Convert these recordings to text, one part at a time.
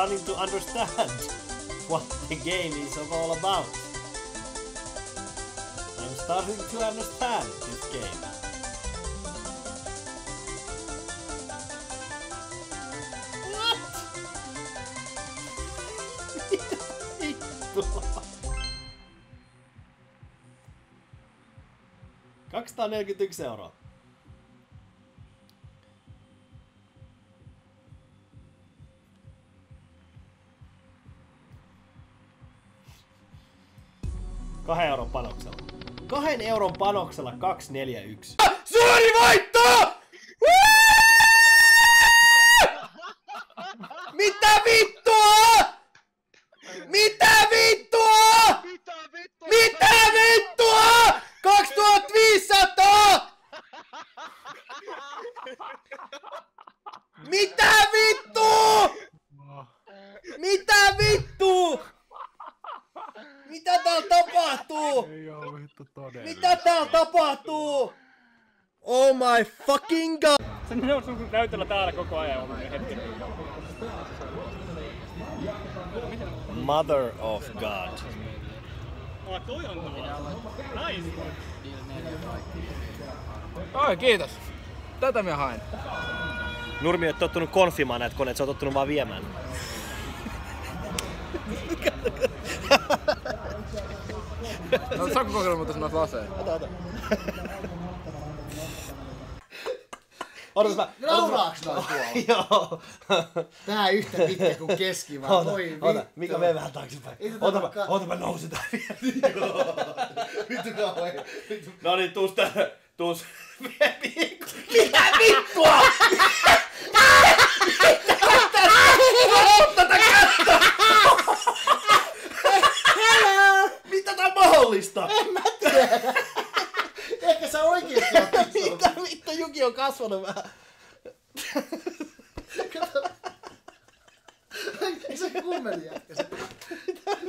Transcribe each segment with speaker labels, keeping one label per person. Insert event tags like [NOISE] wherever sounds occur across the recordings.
Speaker 1: starting to understand [LAUGHS] what the game is all about. I'm starting to understand this game. What? [LAUGHS] Vittua. 241 euroa. Kahden euron panoksella. Kahden euron panoksella 241.
Speaker 2: Suori voitto! Mitä vittua? Mitä vittua? Mitä vittua? 2500! Mitä vittu? Mitä vittu? Mitä täällä tapahtuu?
Speaker 3: Ei oo vittu todella.
Speaker 2: Mitä täällä tapahtuu? Oh my fucking god!
Speaker 4: Se on sun näytöllä täällä koko ajan ollut niin hetki.
Speaker 1: Mother of God.
Speaker 4: Ah, toi on tuolla. Nice.
Speaker 3: Oi, kiitos. Tätä minä hain.
Speaker 1: Nurmi on tottunut konfimaan näitä koneita, se on tottunut vaan viemään.
Speaker 3: No, saanko kokeilla muuten sanoa laseen?
Speaker 2: Ota, ota.
Speaker 1: Odotas mä...
Speaker 2: Nauraaks noin [LAUGHS] tuolla?
Speaker 1: Joo.
Speaker 2: Tää yhtä pitkä kuin keski vaan.
Speaker 1: Ota,
Speaker 2: Voi
Speaker 1: ota.
Speaker 2: vittu.
Speaker 1: Mika, mene vähän taaksepäin.
Speaker 2: Ei tätä
Speaker 1: Ota mä,
Speaker 2: vaikka-
Speaker 1: ota mä nousen tää vielä. [LAUGHS]
Speaker 2: Vittu.
Speaker 1: No niin, tuus tää. Tuus.
Speaker 2: Mitä vittua?
Speaker 1: Mitä tää on mahdollista?
Speaker 2: Ehkä sä oikeesti oot. [LAUGHS]
Speaker 1: Mitä vittu Juki on kasvanut vähän?
Speaker 2: Eikö se kummeli jätkä? Se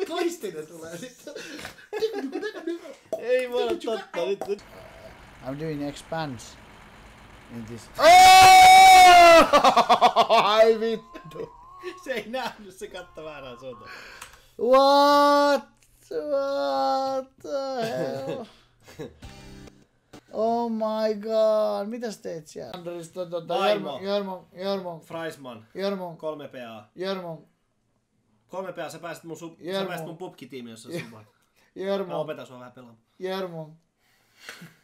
Speaker 2: klistinen tulee sitten.
Speaker 1: Ei voi olla totta. Nyt, nyt.
Speaker 2: I'm doing expands in this. Ai vittu.
Speaker 1: Se ei nähnyt, se katta väärään suuntaan.
Speaker 2: What? What the hell? Oh my god, mitä sä teit siellä? Andres, to, to, to,
Speaker 1: Aimo.
Speaker 2: Jormo, Jormo, Jormo,
Speaker 1: Freisman,
Speaker 2: Jormo,
Speaker 1: 3 PA.
Speaker 2: Jormo,
Speaker 1: 3 PA, sä pääsit mun, su- sä
Speaker 2: Jarmo.
Speaker 1: pääsit mun pubkitiimiin, jossa sun vaan. Mä
Speaker 2: Jormo,
Speaker 1: opetan sua vähän pelaamaan.
Speaker 2: Jormo,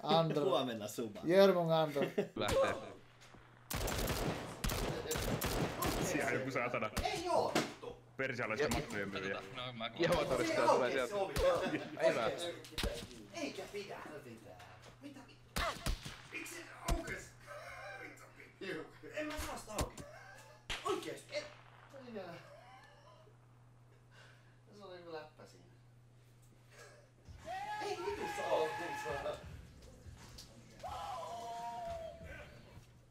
Speaker 2: Andro,
Speaker 1: Huomenna suba.
Speaker 2: Jormo, Andro.
Speaker 3: Lähtee.
Speaker 5: Siellä joku saatana.
Speaker 2: Ei oo.
Speaker 5: Persialaisten mattojen myyjä.
Speaker 3: Jehovah todistaja tulee sieltä. Ei vähän.
Speaker 2: Eikä pidä En mä saa sitä auki. Oikeesti, et. Minä. Se oli joku läppä siinä. Ei oo.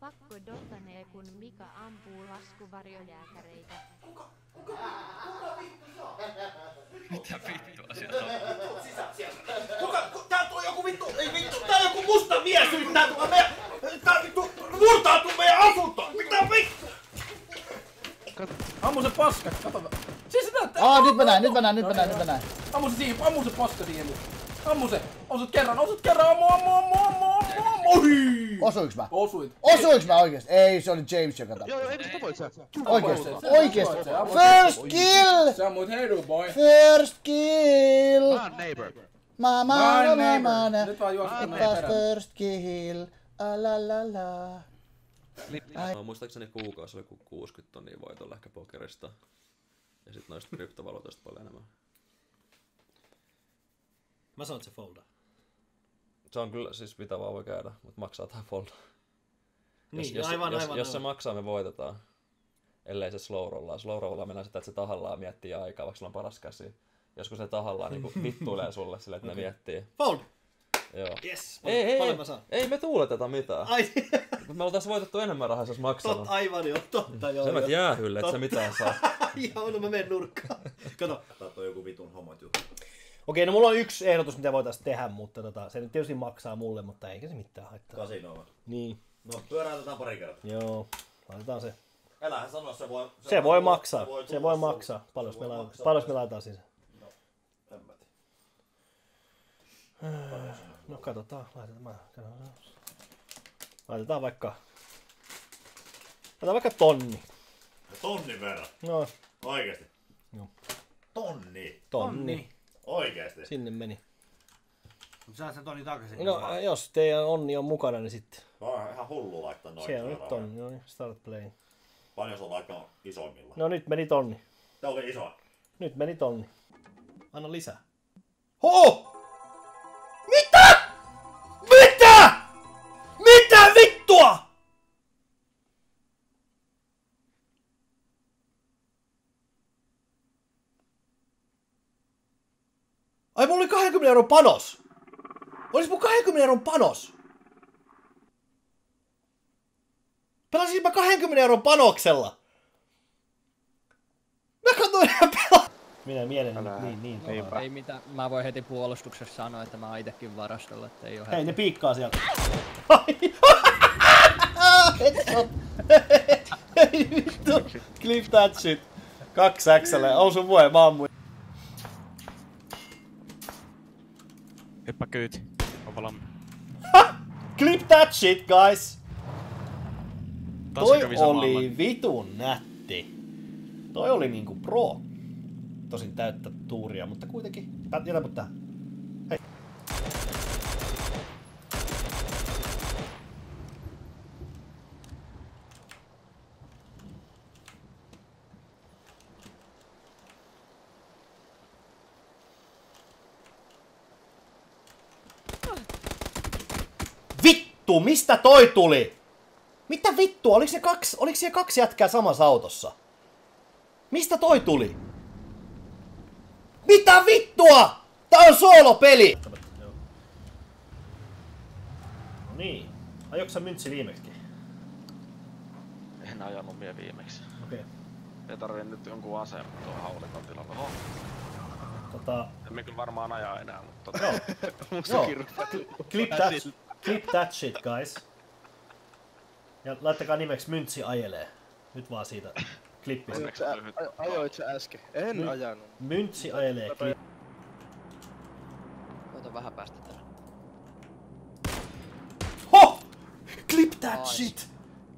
Speaker 6: Pakko dottanee, kun Mika ampuu laskuvarjojääkäreitä.
Speaker 1: Kuka? ku- Tää tuo joku vittu, ei vittu, tää on joku musta mies yrittää tulla meidän, vittu, murtautuu meidän asunto. Mitä vittu?
Speaker 7: Ammu se paska, kato. Siis se näyttää.
Speaker 2: Aa, nyt mä näen, nyt mä näen, nyt mä näen, nyt mä näen.
Speaker 7: Ammu se siihen, ammu se paska siihen. Ammu se. Osut kerran, osut kerran, ammu, ammu, ammu, ammu, ammu, ammu. Ohi!
Speaker 2: Osuiks mä?
Speaker 7: Osuit.
Speaker 2: Osuiks mä oikeesti? Ei, se oli James joka tappoi.
Speaker 3: Joo, joo, ei mistä tapoit sä?
Speaker 2: Oikeesti, oikeesti. First kill!
Speaker 7: Sä ammuit heidu, boy.
Speaker 2: First kill!
Speaker 3: Mä oon neighbor.
Speaker 7: Vaan juokset
Speaker 2: I
Speaker 7: menee
Speaker 2: was
Speaker 7: perään.
Speaker 2: first kill. A la la la.
Speaker 8: No, muistaakseni kuukausi oli kuin 60 tonnia voitolla ehkä pokerista. Ja sitten noista kryptovaluutoista paljon enemmän.
Speaker 1: Mä sanon, että se folda.
Speaker 8: Se on kyllä siis mitä vaan voi käydä, mutta maksaa tää folda.
Speaker 1: Niin,
Speaker 8: jos,
Speaker 1: aivan,
Speaker 8: jos,
Speaker 1: aivan,
Speaker 8: jos se
Speaker 1: aivan.
Speaker 8: maksaa, me voitetaan. Ellei se slow rollaa. Slow rollaa mennään sitä, että se tahallaan miettii aikaa, vaikka sulla on paras käsi. Joskus se tahallaan niinku [LAUGHS] vittuilee sulle silleen, että ne miettii.
Speaker 1: Fold!
Speaker 8: Joo.
Speaker 1: Yes!
Speaker 8: Ei, ei,
Speaker 1: Paljon
Speaker 8: ei,
Speaker 1: mä saan?
Speaker 8: ei me tuuleteta mitään.
Speaker 1: Ai,
Speaker 8: me oltais voitettu enemmän rahaa, jos maksanut.
Speaker 1: tot, aivan joo, totta joo.
Speaker 8: Sä menet
Speaker 1: joo.
Speaker 8: jäähylle, et sä mitään saa. [LAUGHS]
Speaker 1: Joo, no mä menen nurkkaan. Kato.
Speaker 9: Tää on joku vitun homot juttu.
Speaker 1: Okei, no mulla on yksi ehdotus, mitä voitaisiin tehdä, mutta tota, se nyt tietysti maksaa mulle, mutta eikä se mitään haittaa.
Speaker 10: Kasinoa.
Speaker 1: Niin,
Speaker 10: No pyöräytetään pari kertaa.
Speaker 1: joo. Laitetaan se.
Speaker 10: Älähän sano, se voi...
Speaker 1: Se voi maksaa. Se voi
Speaker 10: sulle.
Speaker 1: maksaa. Paljon
Speaker 10: Se
Speaker 1: me,
Speaker 10: voi
Speaker 1: la-
Speaker 10: maksaa.
Speaker 1: paljon me laitetaan siis.
Speaker 10: En mä tiedä.
Speaker 1: No katsotaan, laitetaan, katsotaan. laitetaan vaikka, laitetaan vaikka tonni.
Speaker 10: Tonnin verran.
Speaker 1: No,
Speaker 10: Oikeesti.
Speaker 1: Joo.
Speaker 10: Tonni.
Speaker 1: tonni.
Speaker 10: Oikeesti.
Speaker 1: Sinne meni.
Speaker 11: Saat sen toni takaisin.
Speaker 1: No, jos teidän onni on mukana, niin sitten
Speaker 10: On ihan hullu laittaa noin.
Speaker 1: siellä nyt on. No niin, start playing.
Speaker 10: Paljon se on laittanut isoimmilla.
Speaker 1: No nyt meni tonni.
Speaker 10: Tää oli iso.
Speaker 1: Nyt meni tonni. Anna lisää. Ho! Ai mulla oli 20 euron panos. Olis mun 20 euron panos. Pelasin mä 20 euron panoksella. Mä katsoin ja pelasin. Minä mielen niin, niin, niin
Speaker 12: Ei mitään, mä voin heti puolustuksessa sanoa, että mä oon itekin varastolla, että ei oo
Speaker 1: Hei, ne piikkaa sieltä. Headshot. Ei vittu. Clip that shit. Kaksi äksälle. On sun vuoden, mä ammuin.
Speaker 13: Hyppä kyyti. On valmi.
Speaker 1: Clip that shit, guys.
Speaker 13: Taas
Speaker 1: Toi oli vitun nätti. Toi oli niinku pro. Tosin täyttä tuuria, mutta kuitenkin. Jätä mut tähän. Hei. Vittu, mistä toi tuli? Mitä vittua? Oliko, se kaksi, oliko siellä kaksi jätkää samassa autossa? Mistä toi tuli? Mitä vittua? Tää on soolopeli! No niin. Ajoiko sä myntsi viimeksi?
Speaker 13: En ajanut mie viimeksi.
Speaker 1: Okei.
Speaker 13: Ei tarvii nyt jonkun aseen tuohon haulikon tilalle. Oho,
Speaker 1: Tota,
Speaker 13: emme kyllä varmaan ajaa enää, mutta tota...
Speaker 1: Joo. [LAUGHS] Clip that, clip that shit, guys. Ja laittakaa nimeksi Myntsi ajelee. Nyt vaan siitä klippistä.
Speaker 13: Onneksi lyhyt.
Speaker 14: Ajoit sä äsken? En
Speaker 1: Nyt.
Speaker 14: ajanut.
Speaker 1: Myntsi ajelee klip.
Speaker 12: Koita vähän päästä tähän.
Speaker 1: Ho! Clip that
Speaker 12: Nice.
Speaker 1: shit!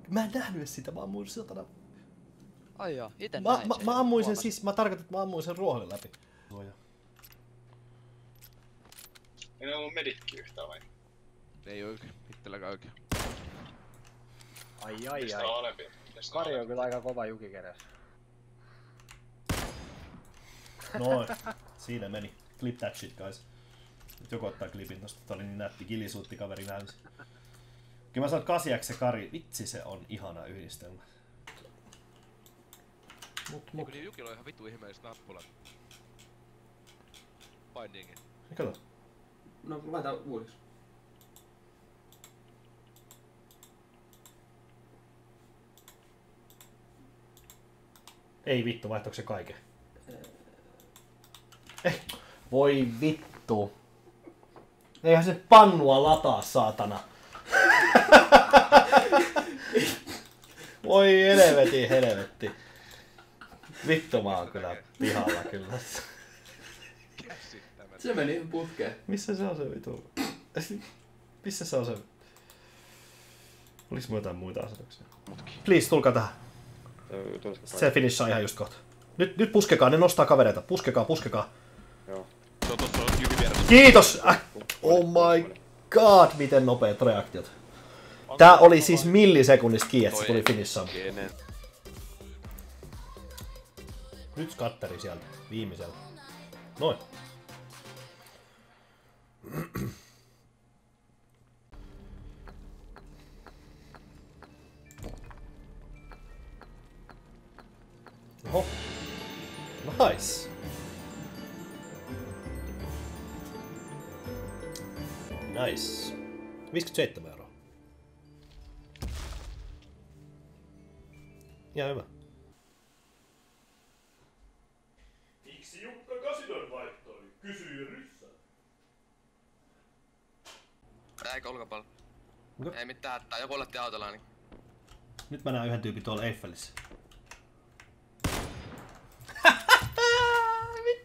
Speaker 1: Mä en nähnyt sitä, mä ammuin satana.
Speaker 12: Ai joo, ite
Speaker 1: Mä,
Speaker 12: näin
Speaker 1: mä,
Speaker 12: sen.
Speaker 1: mä ammuin sen siis, mä tarkoitan, että mä ammuin sen ruohon läpi.
Speaker 4: Ei ollut medikki yhtään vai?
Speaker 14: Ei oikein. Itselläkään oikein.
Speaker 11: Ai ai
Speaker 4: Mistä
Speaker 11: ai.
Speaker 4: on alempi? Mistä
Speaker 11: Kari on
Speaker 4: alempi?
Speaker 11: kyllä aika kova jukikerässä.
Speaker 1: Noin. [LAUGHS] Siinä meni. Clip that shit, guys. Nyt joku ottaa klipin tosta. Tää oli niin nätti. Kilisuutti kaveri hävisi. Kyllä mä sanon, että 8 ja Kari, vitsi se on ihana yhdistelmä. Mut, mut.
Speaker 14: Kyllä Jukilla on ihan vitu ihmeelliset nappulat. Bindingin.
Speaker 1: Kato.
Speaker 15: No laita uudiksi.
Speaker 1: Ei vittu, vaihtoiko se kaiken? Eh, voi vittu. Eihän se pannua lataa, saatana. voi helvetin helvetti. Vittu mä oon kyllä pihalla kyllä.
Speaker 15: Se meni ihan putkeen.
Speaker 1: Missä se on se vitu? Missä se on se? Olis mulla jotain muita asetuksia? Please, tulkaa tähän. Se finishaa ihan just kohta. Nyt, nyt puskekaa, ne nostaa kavereita. Puskekaa, puskekaa.
Speaker 14: Se on tossa on Juki vieressä.
Speaker 1: Kiitos! Äh, oh my god, miten nopeat reaktiot. Tää oli siis millisekunnista kiinni, että se tuli finissaan.
Speaker 14: Kenen?
Speaker 1: Nyt skatteri sieltä, viimeisellä. Noin. Oh, Nice. Nice. 57 euroa. Ja hyvä. Miksi Jukka Kasidon vaihtoi? Kysyi ryssä.
Speaker 16: Ei
Speaker 1: kolkapallo.
Speaker 16: Ei mitään hätää, joku lähti autolla niin.
Speaker 1: Nyt mä näen yhden tyypin tuolla Eiffelissä.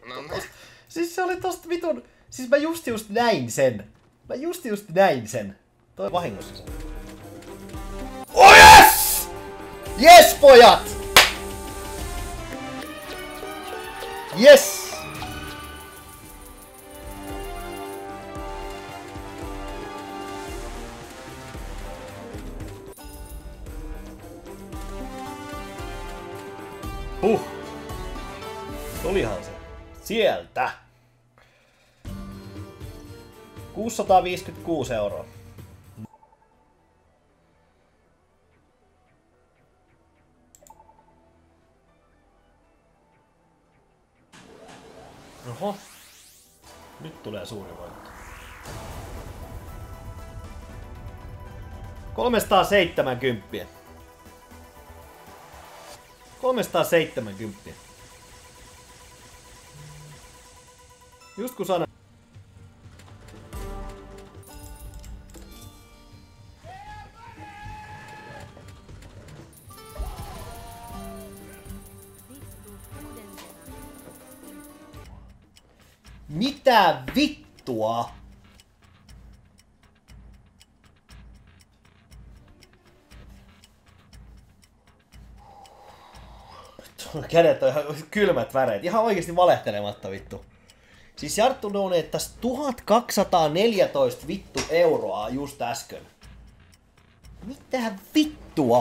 Speaker 16: No, no.
Speaker 1: Siis se oli tosta vitun... Siis mä just just näin sen. Mä just just näin sen. Toi vahingossa. Oh yes! Yes pojat! Yes! Sieltä. 656 euroa. Oho. Nyt tulee suuri voitto. 370. 370. Just kun sanoin. Mitä vittua? Kädet on ihan kylmät väreet. Ihan oikeesti valehtelematta vittu. Siis Jarttu doneettas 1214 vittu euroa just äsken. Mitä vittua?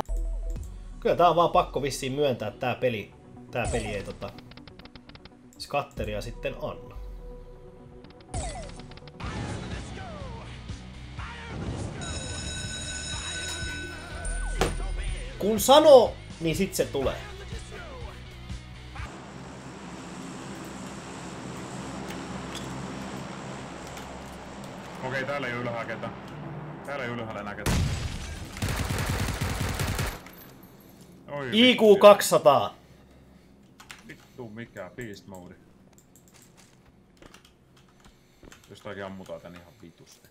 Speaker 1: Kyllä tää on vaan pakko vissiin myöntää, että tää peli, tää peli ei tota skatteria sitten anna. Kun sanoo, niin sit se tulee.
Speaker 5: Okei, täällä ei oo ylhäällä ketä. Täällä ei ylhäällä enää ketä. Oi,
Speaker 1: IQ 200.
Speaker 5: Vittu mikä, beast mode. Jos toikin ammutaan tän ihan vitusti.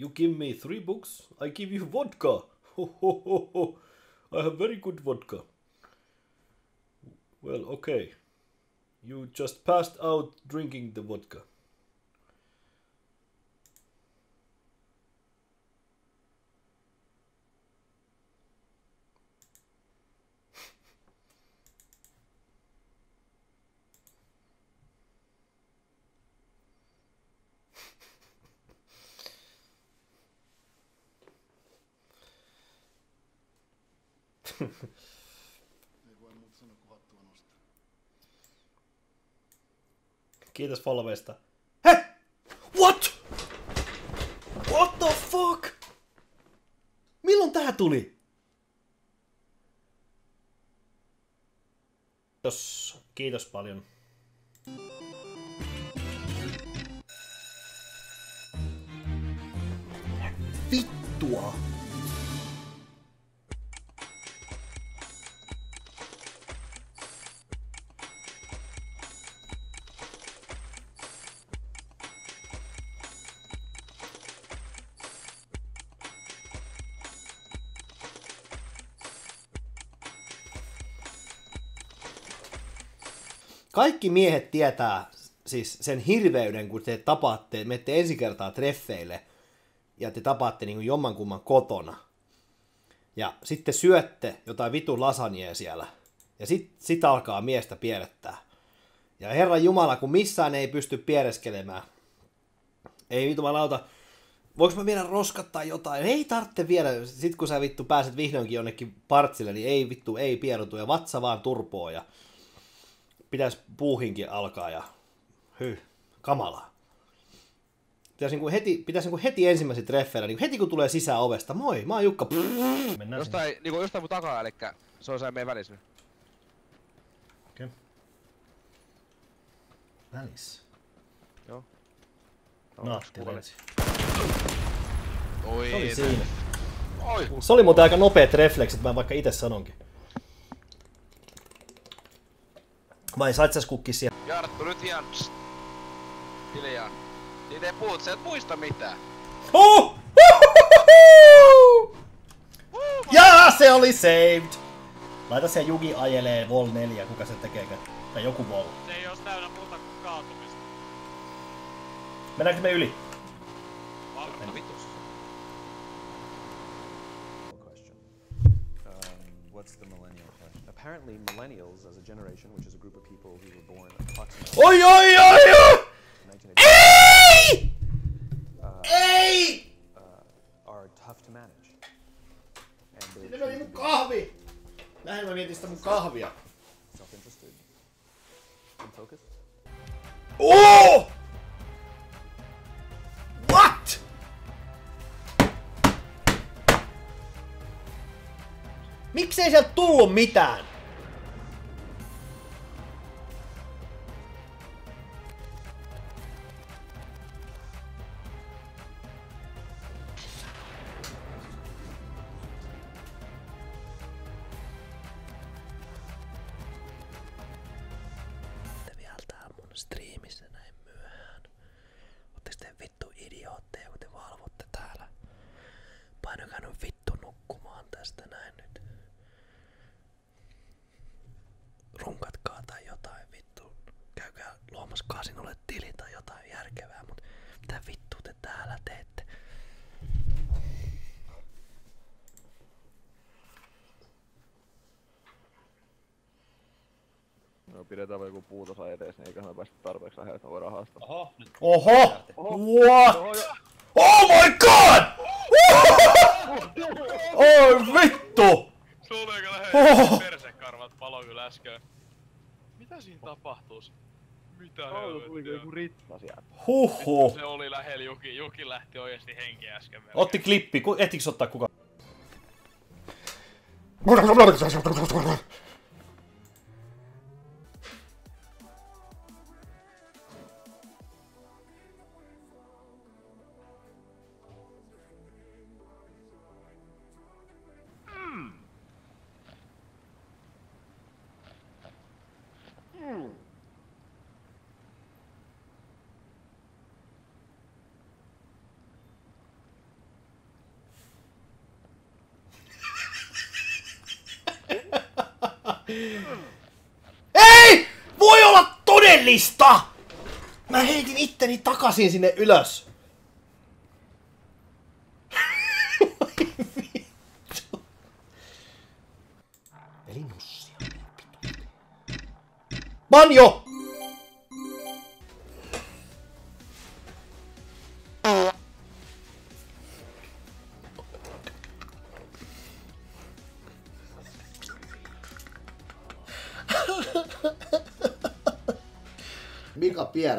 Speaker 1: You give me three books, I give you vodka. Ho, ho, ho, ho. I have very good vodka. Well, okay. You just passed out drinking the vodka. Kiitos followista. He! What? What the fuck? Milloin tää tuli? Kiitos, kiitos paljon. Vittua. Kaikki miehet tietää siis sen hirveyden, kun te tapaatte, menette ensi kertaa treffeille ja te tapaatte niin jommankumman kotona. Ja sitten syötte jotain vitun lasagnea siellä. Ja sit, sit alkaa miestä pielettää. Ja Herran Jumala, kun missään ei pysty piereskelemään. Ei vittu mä lauta. Voinko mä viedä roskat tai jotain? Ei tarvitse viedä. Sit kun sä vittu pääset vihdoinkin jonnekin partsille, niin ei vittu, ei pierutu. Ja vatsa vaan turpoo ja pitäisi puuhinkin alkaa ja hyy, kamalaa. Pitäisi, niin kuin heti, pitäisi niin kuin heti ensimmäisen treffeillä, niin kuin heti kun tulee sisään ovesta, moi, mä oon Jukka. Mennään sinne.
Speaker 14: Jostain, niinku jostain mun takaa, eli se on se meidän välissä nyt.
Speaker 1: Okei. Välissä.
Speaker 14: Joo.
Speaker 1: Naatti lensi.
Speaker 14: Oi.
Speaker 1: Se oli siinä.
Speaker 14: Oi.
Speaker 1: Se oli muuten aika nopeat refleksit, mä vaikka itse sanonkin. Vai sait sä kukkis siellä?
Speaker 14: Jarttu nyt ihan pst. Hiljaa. Siitä ei puhut, sä et muista mitään.
Speaker 1: Huh! Ja se oli saved! Laita se Jugi ajelee Vol 4, kuka se tekeekään. Tai joku Vol.
Speaker 4: Se ei ois täynnä muuta kuin kaatumista.
Speaker 1: Mennäänkö me yli?
Speaker 17: Apparently, millennials, as a generation, which is a group of people who were born approximately.
Speaker 1: Oi, oi, oi, oi! Ei! Ei!
Speaker 17: Uh, are tough to manage. And
Speaker 1: Sinne
Speaker 17: they're
Speaker 1: meni mun kahvi! Mä mietin sitä mun kahvia.
Speaker 17: self-interested and focused.
Speaker 1: Oh! What? Miksei sieltä tullut mitään?
Speaker 14: Pidetään joku puutosa edes, niin eiköhän me päästä tarpeeksi lähelle, että me voidaan haastaa.
Speaker 4: Oho, nyt.
Speaker 1: Oho! What? Oh my god! Oi vittu! Oho.
Speaker 4: lähe persekarvat palo kyllä äsken. Mitä siinä tapahtuus? Mitä
Speaker 14: Oh, tuli
Speaker 4: helvettiä?
Speaker 14: joku ritsa sieltä.
Speaker 1: Huhhuh.
Speaker 4: Se oli lähellä Juki. Juki lähti oikeesti henkeä äsken. melkein.
Speaker 1: Otti klippi, ku- ehtiks ottaa kuka? Todellista! Mä heitin itteni takaisin sinne ylös. Eli nussia. Banjo!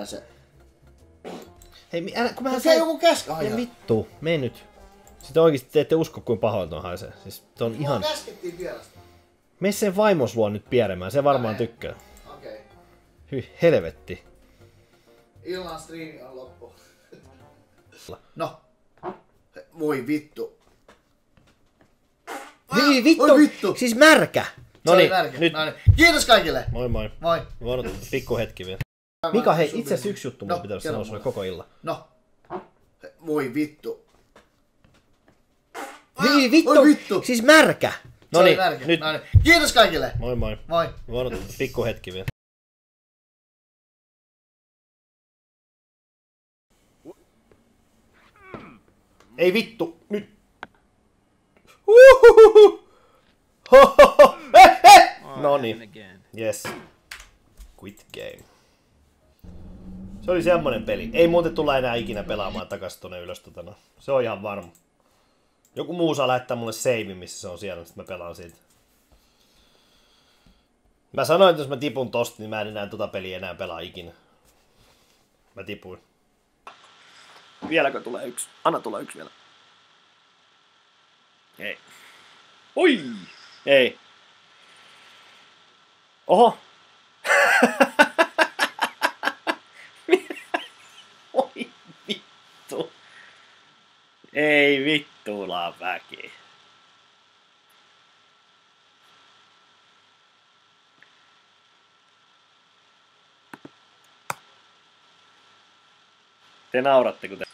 Speaker 2: Mika Pieräsen.
Speaker 1: Hei, älä, kun mä
Speaker 2: Se joku käskä
Speaker 1: Ai vittu, me nyt. Sitten oikeesti te ette usko, kuin pahoilta on haisee. Siis se on ihan...
Speaker 2: Mua käskettiin Pierästä.
Speaker 1: Mene sen vaimos luo nyt pieremään, se varmaan tykkää.
Speaker 2: Okei. Okay.
Speaker 1: Hyi, helvetti.
Speaker 2: Illan striimi on loppu. No. Voi vittu.
Speaker 1: Hyi, vittu!
Speaker 2: Oi vittu!
Speaker 1: Siis märkä!
Speaker 2: Se
Speaker 1: No niin, nyt.
Speaker 2: No niin. Kiitos kaikille!
Speaker 1: Moi moi.
Speaker 2: Moi.
Speaker 1: Ottaa pikku hetki vielä. Mika, hei, itse asiassa yksi juttu
Speaker 2: No,
Speaker 1: pitäisi
Speaker 2: kerro
Speaker 1: sanoa sulle koko illan.
Speaker 2: No. Voi vittu.
Speaker 1: Hyi, vittu!
Speaker 2: Oi vittu!
Speaker 1: Siis märkä! No niin,
Speaker 2: märkä.
Speaker 1: nyt.
Speaker 2: No niin. Kiitos kaikille!
Speaker 1: Moi moi.
Speaker 2: Moi.
Speaker 1: Ottaa pikku hetki vielä. Ei vittu, nyt. Uhuhuhu. Hohoho. Eh, eh. No niin. Yes. Quit game. Se oli semmonen peli. Ei muuten tulla enää ikinä pelaamaan takas tonne ylös tota no. Se on ihan varma. Joku muu saa lähettää mulle save, missä se on siellä, sitten mä pelaan siitä. Mä sanoin, että jos mä tipun tosta, niin mä en enää tota peliä enää pelaa ikinä. Mä tipuin. Vieläkö tulee yksi? Anna tulee yksi vielä. Ei. Oi! Ei. Oho. [LAUGHS] Oi vittu. Ei vittuulaa väki. Te nauratte, kun te...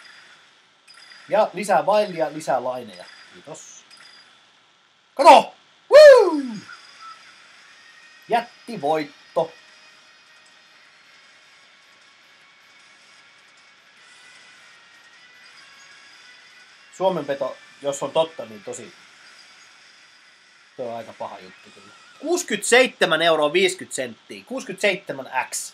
Speaker 1: Ja lisää vailia, lisää laineja. Kiitos. Kato! Woo! Jätti voitto. Suomen peto, jos on totta, niin tosi... Se on aika paha juttu kyllä. 67 euroa 50 senttiä. 67x.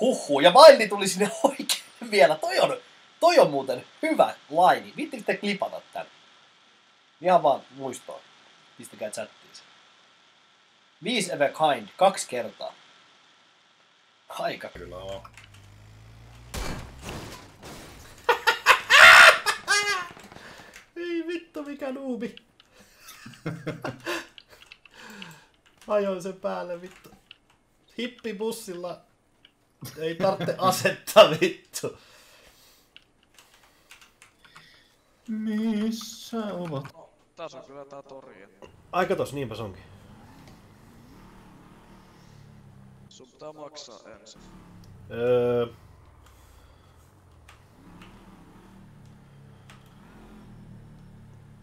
Speaker 1: Huhhuh. Ja maili tuli sinne [LAUGHS] oikein vielä. Toi on, toi on muuten hyvä laini. Viittikö klipata tän? Ihan vaan muistoon. Pistäkää chattiin se. Viisi ever kind. Kaksi kertaa. Aika kyllä on. Ei vittu, mikä nuubi. Ajoin sen päälle vittu. Hippibussilla ei tarvitse asetta vittu. Missä ovat?
Speaker 18: Tässä on kyllä tää tori.
Speaker 1: Aika tos, niinpä se onkin.
Speaker 18: Sun pitää maksaa ensin.
Speaker 1: Öö...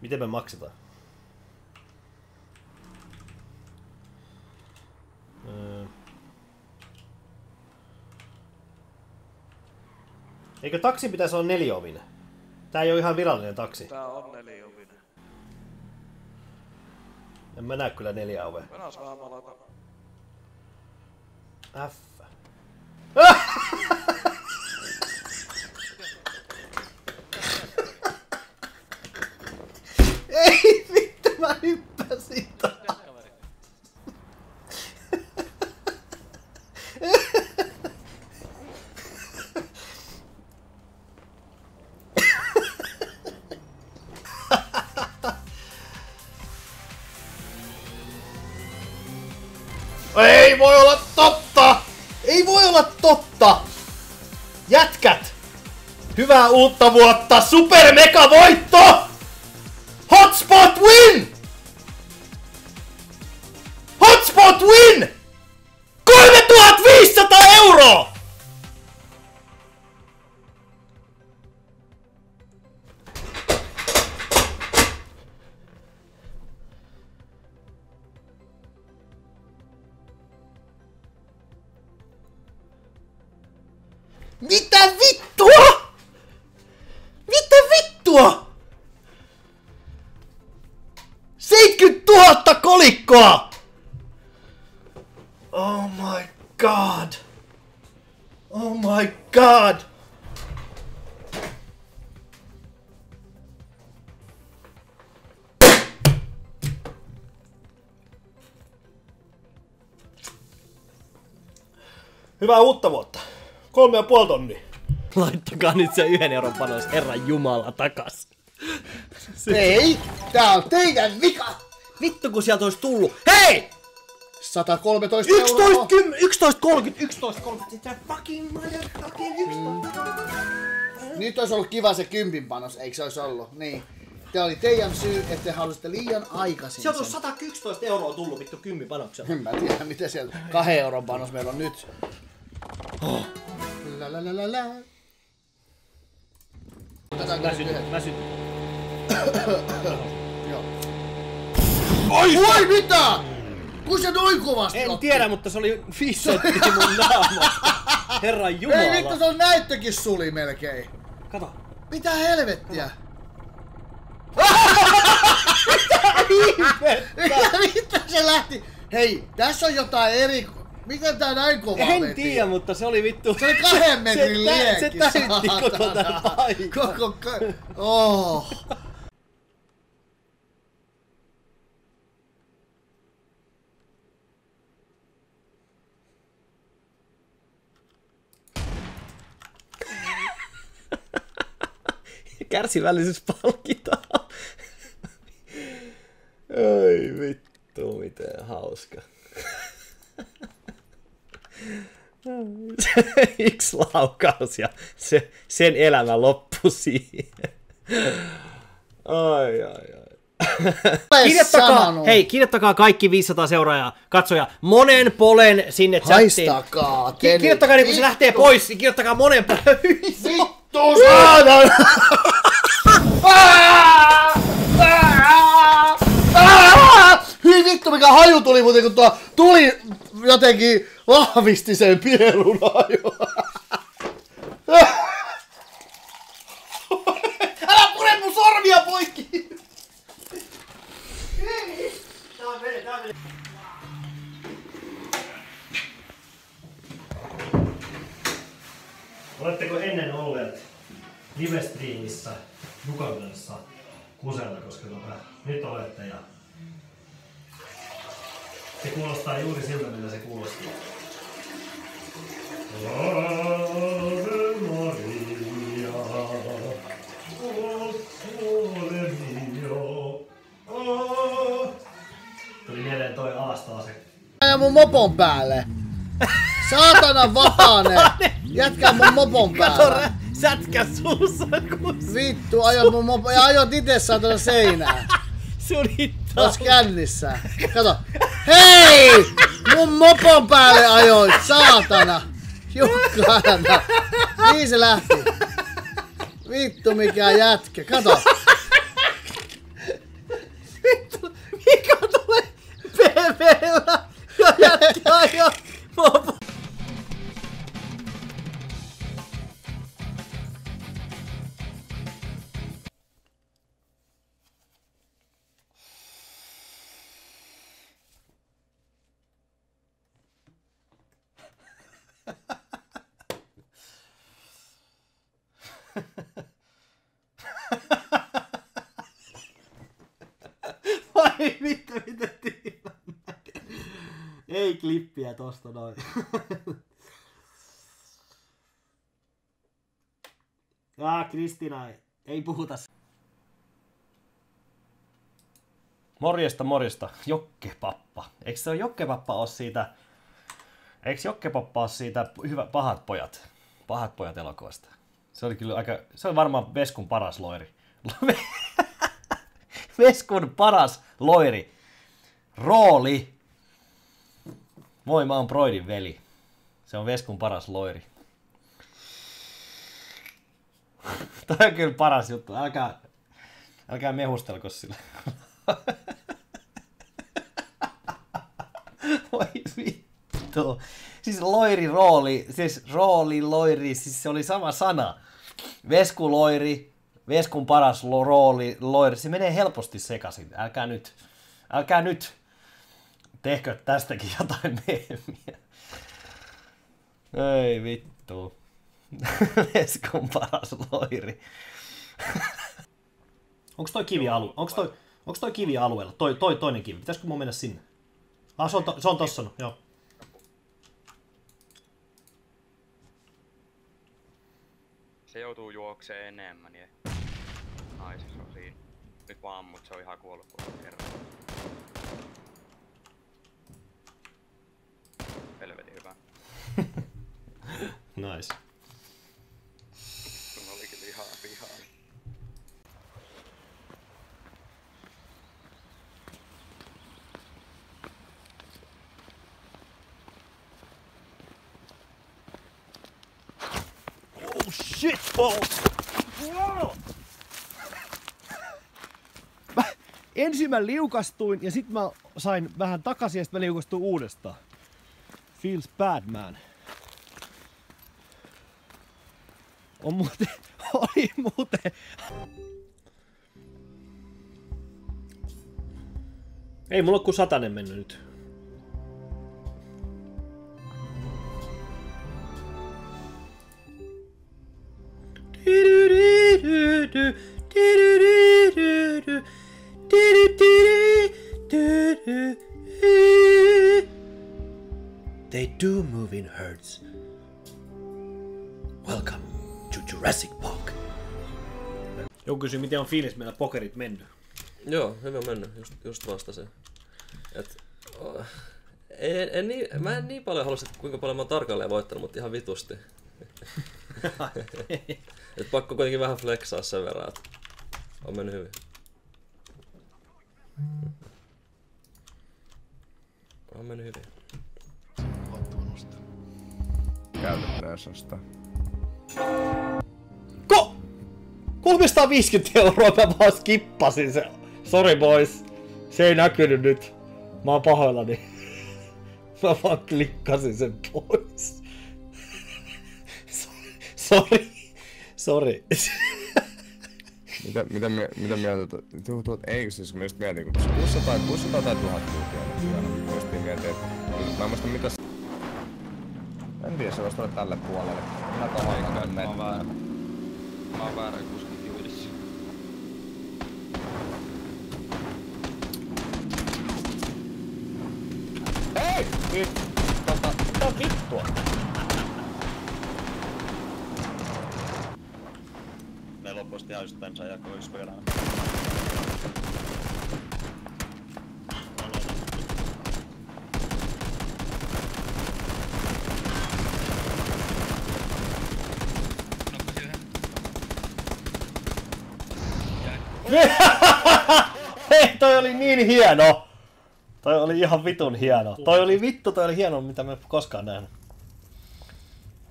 Speaker 1: Miten me maksetaan? Öö... Eikö taksi pitäisi olla neliovinen? Tää ei ole ihan virallinen taksi.
Speaker 18: Tää on neliovinen.
Speaker 1: En mä näe kyllä neljä ovea.
Speaker 18: Mennään saamalla.
Speaker 1: F. [LAUGHS] Ei vittu, mä hyppäsin. Ei voi olla totta! Ei voi olla totta! Jätkät! Hyvää uutta vuotta! Super mega voitto! Hotspot win! Hyvää uutta vuotta. Kolme ja puoli tonnia.
Speaker 19: Laittakaa nyt se yhden euron panos Herran Jumala takas.
Speaker 2: Ei, tää on teidän vika!
Speaker 19: Vittu kun sieltä olisi tullut. Hei!
Speaker 2: 113
Speaker 19: 11,
Speaker 2: euroa.
Speaker 19: 10, 11, 30, 11, 30. Sitä fucking motherfucking 11.
Speaker 2: Nyt olisi ollut kiva se kympin panos, eikö se olisi ollut? Niin. Te oli teidän syy, että te halusitte liian aikaisin
Speaker 19: Sieltä on
Speaker 2: sen.
Speaker 19: 111 euroa tullut vittu kymmin panoksella.
Speaker 2: En mä tiedä, mitä siellä kahden euron panos meillä on nyt. Oh. La la la la la. Otetaan
Speaker 19: Väsyt,
Speaker 2: yhdet.
Speaker 19: väsyt.
Speaker 2: Joo. Oi, mitä? Kun se noin kovasti
Speaker 19: En
Speaker 2: otti?
Speaker 19: tiedä, mutta se oli 5 senttiä mun naamasta. Herran [LAUGHS] Jumala.
Speaker 2: Ei vittu, se on näyttökin suli melkein.
Speaker 19: Kato.
Speaker 2: Mitä helvettiä? [LAUGHS] Mitä vittu [LAUGHS] se lähti? Hei, tässä on jotain eri... Miten tää näin kova
Speaker 19: En
Speaker 2: veti?
Speaker 19: tiedä, mutta se oli vittu...
Speaker 2: Se oli kahden [LAUGHS] metrin liekki,
Speaker 19: Se täytti koko tän paikan.
Speaker 2: Koko... Ka- oh. [LAUGHS]
Speaker 19: Kärsivällisyys palkitaan. Oi vittu, miten hauska. [LAUGHS] [LAUGHS] Yksi laukaus ja se, sen elämä loppui siihen. Ai ai ai.
Speaker 1: Kirjoittakaa, hei, kirjoittakaa kaikki 500 seuraajaa, katsoja, monen polen sinne chattiin.
Speaker 2: Haistakaa
Speaker 1: Ki- kirjoittakaa niin kun se lähtee pois, niin kirjoittakaa monen polen.
Speaker 2: Vittu saatana! [LAUGHS] [LAUGHS] Vittu mikä haju tuli muuten kun tuo tuli jotenkin vahvisti sen pierun haju. Mopon päälle. Saatana vapaane. Jätkä mun mopon päälle.
Speaker 1: sätkä suussa, kun...
Speaker 2: Vittu, ajo mun mopo... Ja ajot itse saatana seinään.
Speaker 1: Surittaa.
Speaker 2: Ois kännissä. Kato. Hei! Mun mopon päälle ajoit, saatana. Jukkana. Niin se lähti. Vittu mikä jätkä. Kato.
Speaker 1: Klippiä tosta noin. [LAUGHS] Ah, Kristina, ei- puhuta. Morjesta, morjesta. Jokke Pappa. Eikö se ole Jokke Pappa ole siitä... Eikö Jokke Pappa ole siitä hyvä, pahat pojat? Pahat pojat elokuvasta. Se oli kyllä aika... Se oli varmaan Veskun paras loiri. [LAUGHS] Veskun paras loiri. Rooli. Moi, mä oon Broidin veli. Se on Veskun paras loiri. [LAUGHS] Tämä on kyllä paras juttu. Älkää, älkää mehustelko sillä. [LAUGHS] Voi vittu. Siis loiri, rooli, siis rooli, loiri, siis se oli sama sana. Vesku, loiri, Veskun paras lo, rooli, loiri, se menee helposti sekaisin. Älkää nyt, älkää nyt. Tehkö tästäkin jotain [LAUGHS] meemiä. Ei vittu. [LAUGHS] Veskun paras loiri. Onks toi kivi alue? Onks toi, onks toi kivi alueella? Toi, toi toinen kivi. Pitäisikö mun mennä sinne? Ah, se on, to, se on tossa, no, joo.
Speaker 13: Se joutuu juokseen enemmän, niin ai se on siinä. Nyt vaan ammut, se on ihan kuollut kun kerran. Helvetin hyvä.
Speaker 1: Nice.
Speaker 13: Sun oli kyllä ihan vihaa.
Speaker 1: Oh shit balls! Wow! Mä, ensin mä liukastuin ja sit mä sain vähän takaisin ja sit mä liukastuin uudestaan. Feels bad man. On muuten, [LAUGHS] oli muuten. Ei mulla ole kuin satanen mennyt nyt. They do move in herds. Welcome Jurassic Park. Joku kysyi, miten on fiilis meillä pokerit mennyt?
Speaker 8: Joo, hyvin on mennyt, just, just vasta se. Et, oh, en, en niin, mä en niin paljon halua, että kuinka paljon mä oon tarkalleen voittanut, mutta ihan vitusti. [LAUGHS] et pakko kuitenkin vähän flexaa sen verran, että on mennyt hyvin. On mennyt hyvin.
Speaker 20: Käytä Käytetään
Speaker 1: sasta. 350 euroa mä vaan skippasin se. Sorry boys. Se ei näkynyt nyt. Mä oon pahoillani. [LAUGHS] Mä vaan klikkasin sen pois. [LAUGHS] Sorry. Sorry. [LAUGHS]
Speaker 20: Mitä, mitä, mie- mitä mieltä tuot? Tuo, tuot, ei siis kun mä just mietin, kun 600, 600 tai 1000 kulkea nykyään. Mä just mietin, että mä en muista mitä... En tiedä, se voisi tulla tälle puolelle. Minä tohon
Speaker 8: Mä
Speaker 20: mennä.
Speaker 8: oon väärä. Mä oon väärä kuskin kyydissä.
Speaker 1: Hei! Nyt. Tota, mitä vittua?
Speaker 15: On posti ihan just bensaa yksi.
Speaker 1: Hei, toi oli niin hieno! Toi oli ihan vitun hieno. Toi oli vittu, toi oli hieno, mitä mä koskaan nähnyt.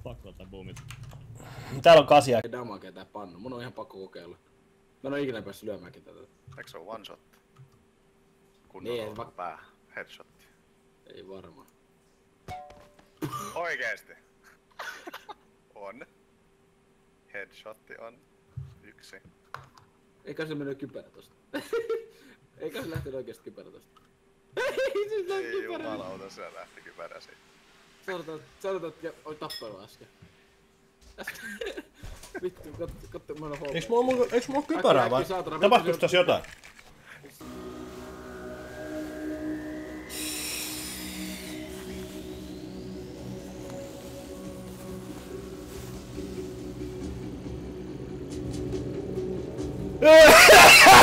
Speaker 13: Pakko ottaa boomit.
Speaker 1: Täällä on kasia.
Speaker 3: Ei damagea tää pannu. Mun on ihan pakko kokeilla. Mä en oo ikinä päässyt lyömäänkin tätä.
Speaker 4: Eikö se ole one shot? Kun
Speaker 3: Niin,
Speaker 4: on
Speaker 3: va-
Speaker 4: pää. Headshot.
Speaker 3: Ei varmaan.
Speaker 4: Oikeesti. on. Headshotti on. Yksi.
Speaker 3: Eikä se mennyt kypärä tosta. [LAUGHS] Eikä se lähtenyt oikeesti kypärä tosta. Ei se lähti
Speaker 4: Ei jumalauta, se lähti kypärä siitä.
Speaker 3: Sanotaan, sanotaan, että oli tappelu äsken. [LAUGHS] Vittu, katso, katso, mä oon HP.
Speaker 1: Eiks mulla, mulla- eiks mulla kypärää vai?
Speaker 3: äkki, saatana, [LAUGHS]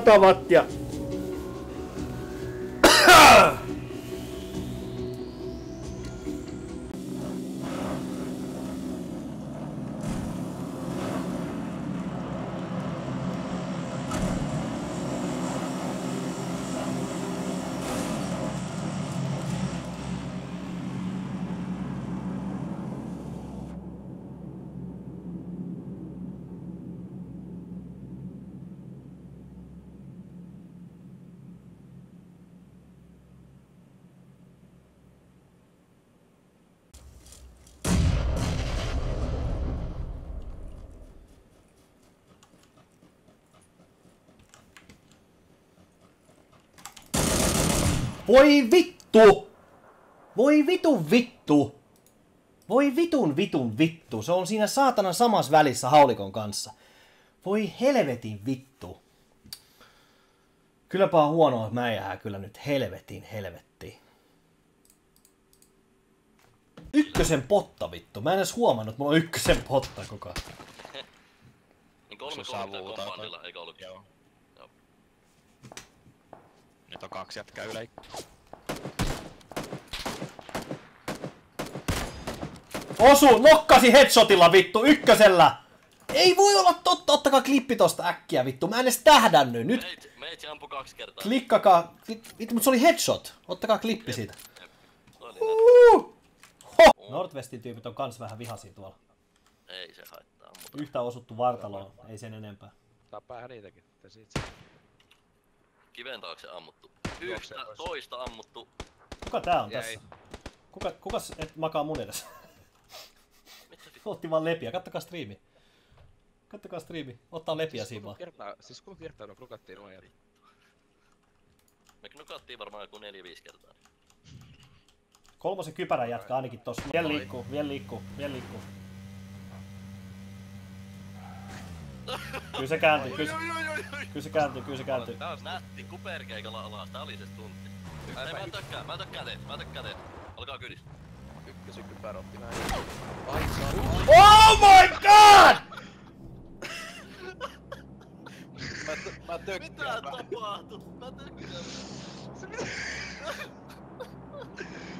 Speaker 1: Tapahtuuko
Speaker 3: vittu,
Speaker 1: tässä jotain? Sata wattia. Voi vittu! Voi vitun vittu! Voi vitun vitun vittu. Se on siinä saatanan samassa välissä haulikon kanssa. Voi helvetin vittu. Kylläpä on huonoa, että mä jää kyllä nyt helvetin helvettiin. Ykkösen potta vittu. Mä en edes huomannut, että mulla on ykkösen potta koko ajan.
Speaker 21: Niin kolme kompandilla, eikö ollut? Joo.
Speaker 13: Nyt on kaksi jätkää ylä.
Speaker 1: Osu, nokkasi headshotilla vittu, ykkösellä! Ei voi olla totta, ottakaa klippi tosta äkkiä vittu, mä en edes tähdännyt, nyt
Speaker 21: Meitsi, meitsi ampui kaksi kertaa.
Speaker 1: klikkakaa, vit- vittu, mutta se oli headshot, ottakaa klippi siitä. Ho! Nordwestin tyypit on kans vähän vihaisia tuolla.
Speaker 21: Ei se haittaa, mutta...
Speaker 1: Yhtä osuttu vartaloon, ei sen enempää.
Speaker 14: Tappaahan niitäkin.
Speaker 21: Kiven taakse ammuttu. Yhtä, toista ammuttu.
Speaker 1: Kuka tää on
Speaker 21: Jäi.
Speaker 1: tässä? Kuka, kukas et makaa mun edessä? [LAUGHS] Otti vaan lepiä, kattokaa striimi. Kattokaa striimi, ottaa lepiä
Speaker 14: siis
Speaker 1: siinä vaan.
Speaker 14: kertaa, siis kuinka kertaa me krukattiin noin jätkät?
Speaker 21: Me nukattiin varmaan joku 4-5 kertaa.
Speaker 1: Kolmosen kypärän jatkaa ainakin tossa. Vielä liikkuu, vielä liikkuu, vielä liikkuu. Kyllä se kääntyy, kyllä se, kyllä se kääntyy, kyllä se kääntyy.
Speaker 21: Tää on nätti kuperkeikalla alas, tää oli se stuntti. Ei, mä tökkään, mä tökkään teet, mä tökkään teet. Alkaa kydis.
Speaker 14: Ykkösen kypärä otti näin.
Speaker 1: Oh my god!
Speaker 14: Mä, t- mä tökkään.
Speaker 21: Mitä tapahtuu? Mä tökkään.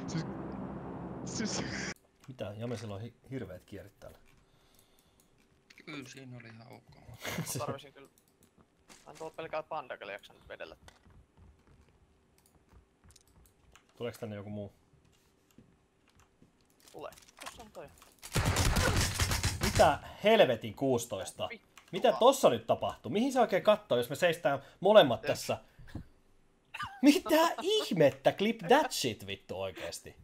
Speaker 14: Siis... Siis...
Speaker 1: Mitä? Jamesilla on hi- hirveet kierit täällä.
Speaker 22: Kyllä siinä oli ihan ok. [LAUGHS]
Speaker 23: Tarvisin kyllä... Mä en tuolla pelkää pandakelle jaksa nyt vedellä.
Speaker 1: Tuleeko tänne joku muu?
Speaker 23: Tule. Tossa on toi.
Speaker 1: Mitä helvetin 16? Mitä tossa nyt tapahtuu? Mihin se oikein kattoo, jos me seistään molemmat tässä? Mitä ihmettä? Clip that shit vittu oikeesti.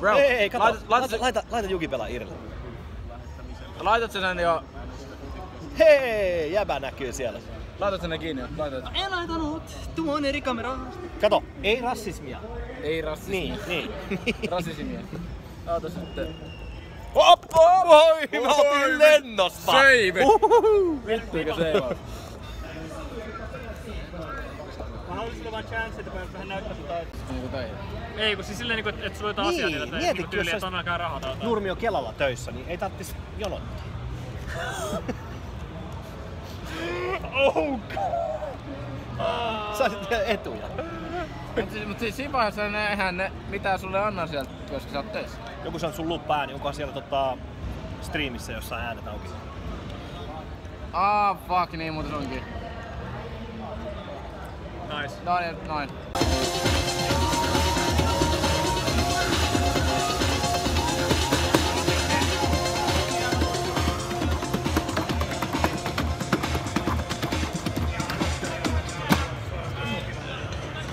Speaker 3: Bro,
Speaker 1: ei, ei, kato.
Speaker 3: laita-
Speaker 1: Laita,
Speaker 3: laita-
Speaker 1: laita, laita Juki pelaa irle.
Speaker 3: Laitat sen jo...
Speaker 1: Hei, jäbä näkyy siellä.
Speaker 3: Laitat sä ne kiinni jo? Laitat.
Speaker 24: En laitanut. Tuo on eri kamera.
Speaker 1: Kato, ei rasismia.
Speaker 3: Ei rasismia.
Speaker 1: Niin, niin. [LAUGHS]
Speaker 3: Rasismia. Oota sitten.
Speaker 1: Oppa! Voi, mä otin lennosta!
Speaker 3: Save!
Speaker 1: Uhuhu.
Speaker 3: Vittuiko se
Speaker 25: Mä haluaisin sulle vaan chance, että vähän näyttää.
Speaker 3: Niinku toi.
Speaker 25: Ei, kun siis silleen, niinku, että että sulla on jotain asiaa niillä, että
Speaker 1: mietitkö,
Speaker 25: niinku tyyli, että on aikaa rahaa tai
Speaker 1: on Kelalla töissä, niin ei tarvitsis jonottaa. [LAUGHS] oh Saisit etuja.
Speaker 3: Mut siis, mut siis siinä vaiheessa ne, eihän ne mitä sulle anna sieltä, koska sä oot töissä.
Speaker 1: Joku on sun luppää, niin onkohan siellä tota, striimissä jossain äänet auki?
Speaker 3: Ah, fuck, niin muuten onkin.
Speaker 25: Nice.
Speaker 3: Noin, noin.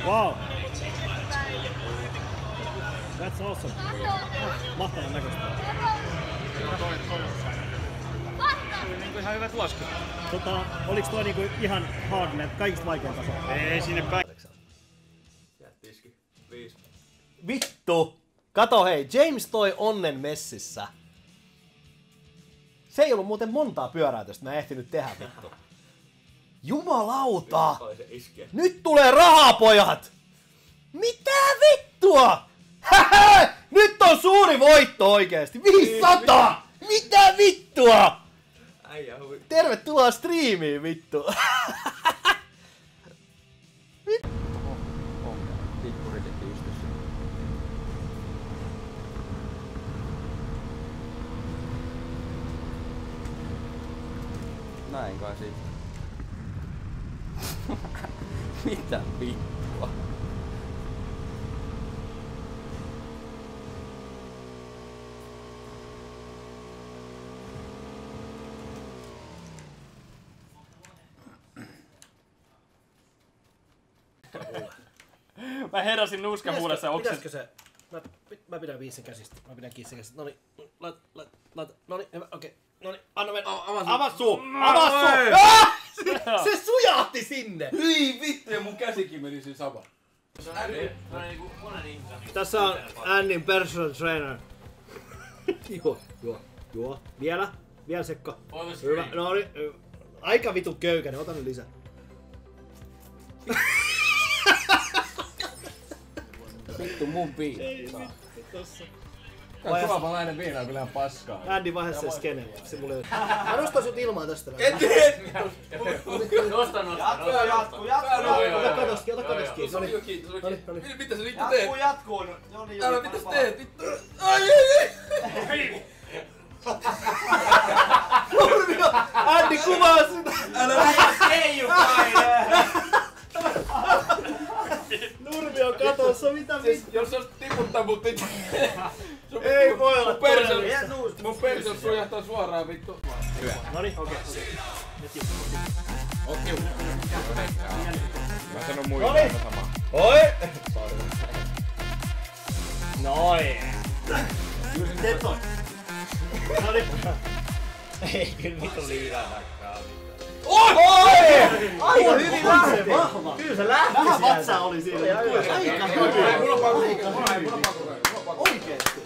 Speaker 1: Wow! That's awesome. Mahtavan näköistä.
Speaker 25: Niinku ihan hyvät laskut.
Speaker 1: Tota, oliks toi niinku ihan hard kaikista vaikein taso?
Speaker 25: Ei sinne päin.
Speaker 15: Tiski. Viisi.
Speaker 1: Vittu! Kato hei, James toi onnen messissä. Se ei ollut muuten montaa pyöräytöstä, mä en ehtinyt tehdä vittu. Jumalauta! Nyt tulee rahaa, pojat! Mitä vittua? Hähä! Nyt on suuri voitto oikeesti! 500! Mitä vittua?
Speaker 15: Äijä huvi.
Speaker 1: Tervetuloa striimiin vittu!
Speaker 22: Näin kai siitä. [LAUGHS] Mitä vittua?
Speaker 25: Mä heräsin nuuskan huulessa ja oksen.
Speaker 1: Pitäisikö se? Mä, mä pidän viisi käsistä. Mä pidän kiinni käsistä. Noniin, laita, laita, laita. Noniin, hyvä, okei. Noniin, anna mennä. Avaa suu. Avaa suu. Ah! Se, [LAUGHS] se sujahti sinne.
Speaker 3: Hyi vittu, ja mun käsikin meni siinä sama.
Speaker 1: Tässä on Annin personal trainer. [LAUGHS] juo, juo, juo. Vielä, vielä sekka. Hyvä, no niin. Aika vitu köykäinen, ota nyt lisää. [LAUGHS]
Speaker 3: Vittu mun piippa.
Speaker 1: Ei vittu tossa.
Speaker 3: Tää suomalainen viina on kyllä ihan paskaa.
Speaker 1: Andy vaihe se skene. Se mulle ei [LAUGHS] Mä nostan sut ilmaa tästä.
Speaker 3: Et tee!
Speaker 25: Nosta, nosta.
Speaker 15: Jatkuu, jatkuu, jatkuu.
Speaker 1: Ota katoski, ota noniin.
Speaker 3: Mitä sä vittu teet?
Speaker 15: Jatkuu, jatkuu. Joni,
Speaker 3: Älä mitä sä teet? Vittu. Ai ai ai!
Speaker 1: Nurmio! Andy kuvaa sitä!
Speaker 3: Älä
Speaker 15: Keijukainen! [LAUGHS]
Speaker 1: Nurmio katossa, mitä
Speaker 3: Siis
Speaker 1: vittu?
Speaker 3: jos se olisi tiputtaa mut vittu. Sun- [LAUGHS]
Speaker 1: Ei voi olla
Speaker 3: perse-
Speaker 1: todellista.
Speaker 3: Mun perse sujahtaa suoraan vittu. Hyvä.
Speaker 1: Noniin, okei. Nyt.
Speaker 3: Okei.
Speaker 5: Mä sanon muille aina sama.
Speaker 1: Oi! Noin. Teet noin. Noniin. [LAUGHS] Ei kyllä vittu liian nakkaa.
Speaker 3: Oi!
Speaker 1: Aika hyvin lähti. Kyllä se lähti Vähän vatsaa oli siinä. Aika hyvin.
Speaker 3: Mulla on pakko. Mulla on pakko.
Speaker 1: Oikeesti.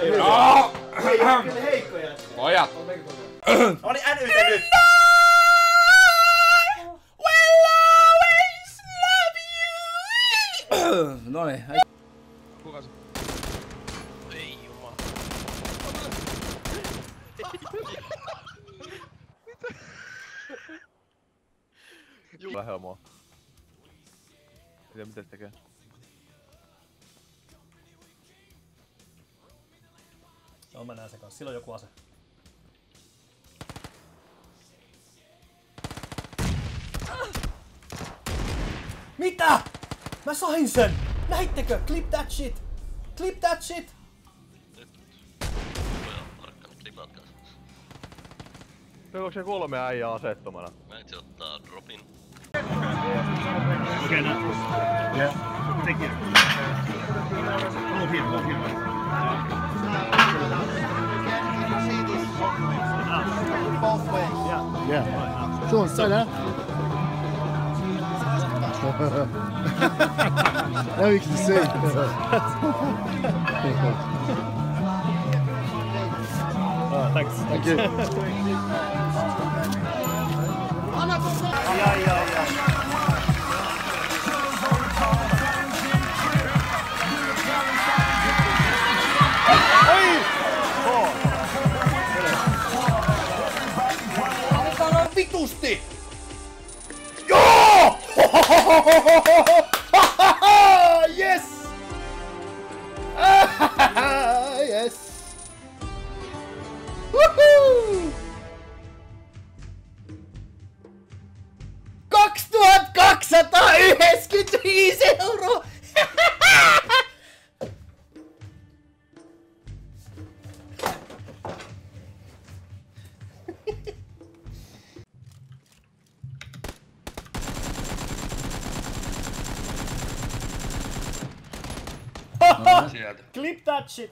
Speaker 1: Kyllä heikkoja.
Speaker 3: Pojat.
Speaker 1: No niin, NYT nyt.
Speaker 11: Mitä se tekee.
Speaker 1: Joo, mä näen sen kanssa. Sillä on joku ase. Mitä? Mä sain sen! Näittekö? Clip that shit! Clip that shit!
Speaker 11: Onko se kolme äijää asettomana?
Speaker 13: Mä itse ottaa dropin.
Speaker 26: Okay, now. Yeah. Thank you. Hold here, hold here.
Speaker 2: Both ways.
Speaker 26: Yeah.
Speaker 2: Yeah. Sure, say that. [LAUGHS] now you can see.
Speaker 26: Oh, thanks.
Speaker 2: Thank you.
Speaker 26: Ja, ja, ja.
Speaker 15: Yes!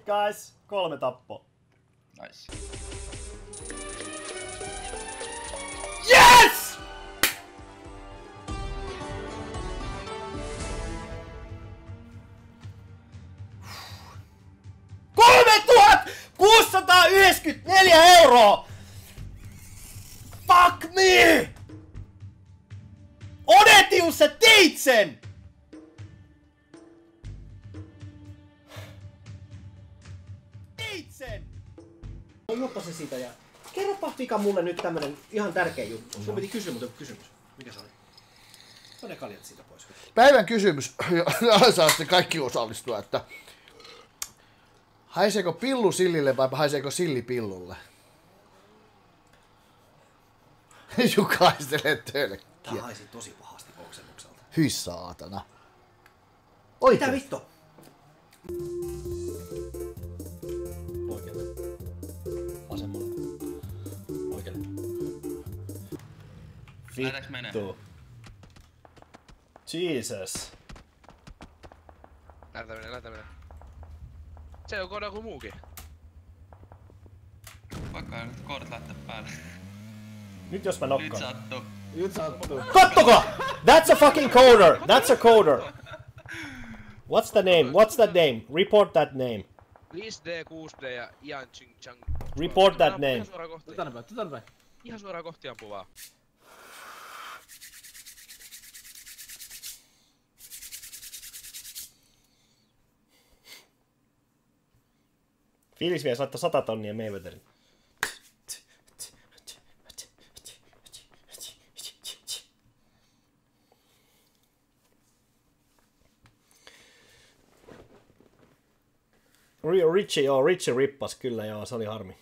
Speaker 1: Guys. Kolme tappo.
Speaker 3: Kerropa Fika mulle nyt tämmönen ihan tärkeä juttu. Sun piti kysyä muuten kysymys. Mikä se oli? No ne kaljat siitä pois.
Speaker 2: Päivän kysymys, saa sitten kaikki osallistua, että haiseeko pillu sillille vai haiseeko silli pillulle? [LAUGHS] Jukaistelee
Speaker 3: Tää
Speaker 2: tölkkiä.
Speaker 3: haisi tosi pahasti oksennukselta.
Speaker 2: Hyi saatana.
Speaker 3: Mitä vittu?
Speaker 1: Vittu. Jesus.
Speaker 14: Lähdetään menee, lähdetään menee. Se on koda kuin muukin.
Speaker 13: Vaikka nyt koodat lähtee päälle.
Speaker 1: Nyt jos mä
Speaker 13: Nyt
Speaker 1: nokkaan.
Speaker 13: sattuu.
Speaker 3: Nyt sattuu.
Speaker 15: Kattokaa! That's a fucking coder! That's a coder! What's the name? What's that name? Report that name.
Speaker 14: 5D, 6D ja Ian Ching Chang.
Speaker 15: Report that name.
Speaker 14: Ihan suoraan kohti. Ihan suoraan kohti ampuu
Speaker 1: Fiilis vielä laittaa 100 tonnia Mayweatherin. Ri- Richie, joo, Richie rippas, kyllä joo, se oli harmi.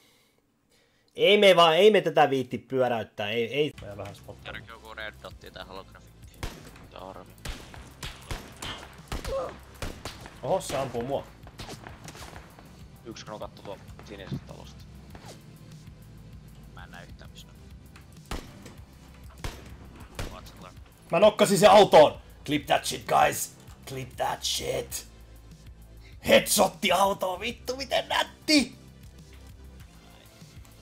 Speaker 1: Ei me vaan, ei me tätä viitti pyöräyttää, ei, ei. Mä vähän spottaa.
Speaker 13: Järki joku red dotti tai holografikki. Mitä harmi.
Speaker 1: Oho, se ampuu mua.
Speaker 18: Yksi knokattu tuo sinisestä talosta. Mä en näe yhtään.
Speaker 15: Mä nokkasin se autoon! Clip that shit, guys! Clip that shit! Headshotti autoon, vittu miten nätti!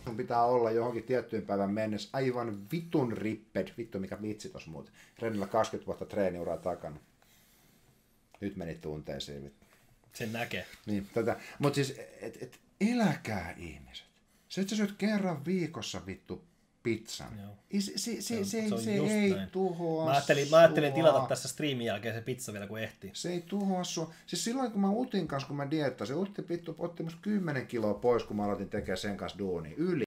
Speaker 27: Sun pitää olla johonkin tiettyyn päivän mennessä aivan vitun ripped. Vittu mikä vitsi tos muuten. Rennillä 20 vuotta treeniuraa takana. Nyt meni tunteisiin. vittu.
Speaker 1: Sen näkee.
Speaker 27: Niin, tätä. Mut siis, et, et, eläkää ihmiset. Se, että sä syöt kerran viikossa vittu pizzan.
Speaker 1: Joo.
Speaker 27: Se, se, se, se,
Speaker 1: Se
Speaker 27: se, ei
Speaker 1: näin.
Speaker 27: tuhoa
Speaker 1: Mä ajattelin, mä ajattelin
Speaker 27: sua.
Speaker 1: tilata tässä striimin jälkeen se pizza vielä kun ehtii.
Speaker 27: Se ei tuhoa sua. Siis silloin kun mä Utin kanssa, kun mä diettasin, Utti vittu otti musta 10 kiloa pois, kun mä aloitin tekemään sen kanssa duuni. Yli.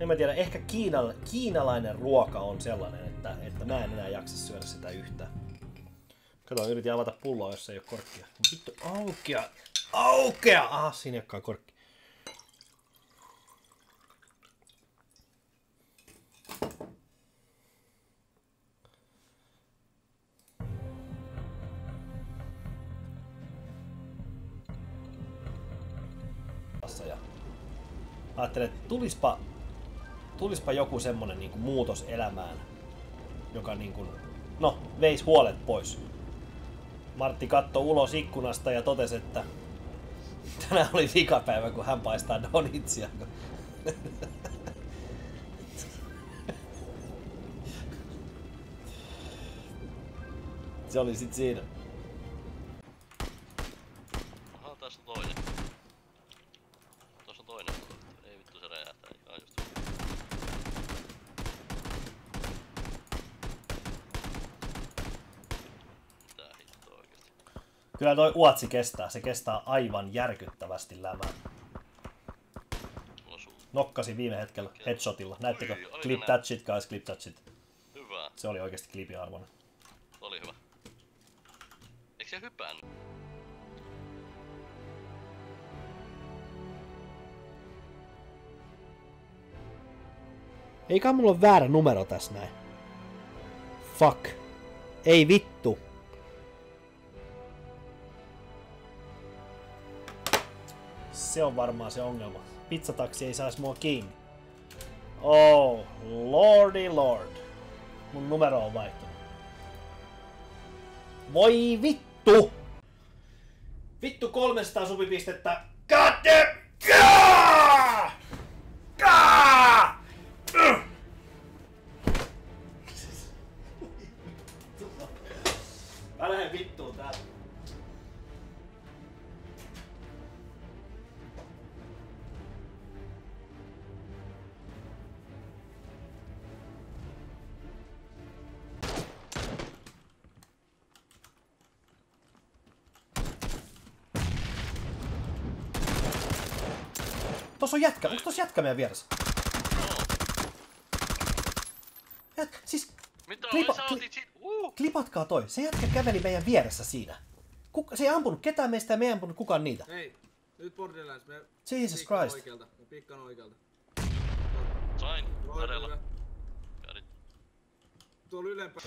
Speaker 1: En mä tiedä, ehkä kiinal, kiinalainen ruoka on sellainen, että, että mä en enää jaksa syödä sitä yhtään. Kato, yritin avata pulloa, jos ei ole korkkia. Vittu, aukea!
Speaker 28: Aukea! Ah, siinä ei korkki.
Speaker 1: ja ajattelin, että tulispa, tulispa joku semmonen niin muutos elämään, joka niin kuin, no, veisi huolet pois. Martti katsoi ulos ikkunasta ja totesi, että tänään oli vikapäivä, kun hän paistaa donitsia. Se oli sit siinä.
Speaker 21: Aha, tässä on toinen. Tuossa on toinen. Ei vittu se räjähtää. Joo, just. Mitä hittoa oikeesti?
Speaker 1: Kyllä toi Uatsi kestää, se kestää aivan järkyttävästi lämää. Nokkasi viime hetkellä headshotilla. Näettekö? Clip that shit, guys, clip that shit.
Speaker 21: Hyvä.
Speaker 1: Se oli oikeasti klipin arvoinen.
Speaker 21: Oli hyvä. Eikö se hypännyt?
Speaker 28: Eikä mulla ole väärä numero tässä näin. Fuck. Ei vittu.
Speaker 1: Se on varmaan se ongelma. Pizzataksi ei saisi mua kiinni. Oh, lordy lord. Mun numero on vaihtunut. Voi vittu! Vittu 300 supipistettä. Tossa on jätkä. Onko tossa jätkä meidän vieressä? Jät, siis...
Speaker 21: Mitä
Speaker 1: klipa?
Speaker 21: Uh!
Speaker 1: Klipatkaa toi. Se jätkä käveli meidän vieressä siinä. Kuka, se ei ampunut ketään meistä ja me ei ampunut kukaan niitä.
Speaker 3: Hei, nyt Borderlands, me
Speaker 1: Jesus Christ.
Speaker 3: oikealta. Me piikkaan oikealta.
Speaker 21: Sain. Kädit.
Speaker 3: Tuolla ylempää.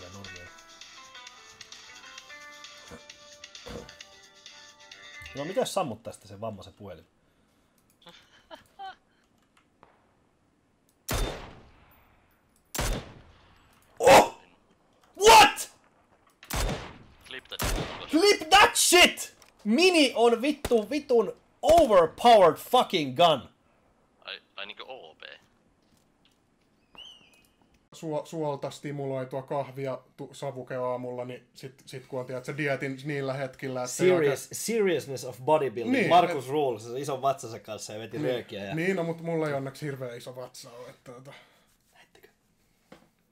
Speaker 1: No mitä jos sammut tästä sen vammaisen puhelin? Oh! What?
Speaker 21: Clip that shit.
Speaker 1: Clip that shit! Mini on vittu vitun overpowered fucking gun.
Speaker 21: Ai, ai niinkö OP?
Speaker 29: Suo, suolta stimuloitua kahvia tu, savuke aamulla, niin sit, sit kun on tiedät, dietin niillä hetkillä, että
Speaker 1: Serious, seriousness of bodybuilding.
Speaker 29: Niin,
Speaker 1: Markus
Speaker 29: et-
Speaker 1: Rules, se ison vatsansa kanssa ja veti
Speaker 29: Niin,
Speaker 1: röökiä. Ja...
Speaker 29: Niin, no, mutta mulla ei onneksi hirveän iso vatsa ole. Että, tota.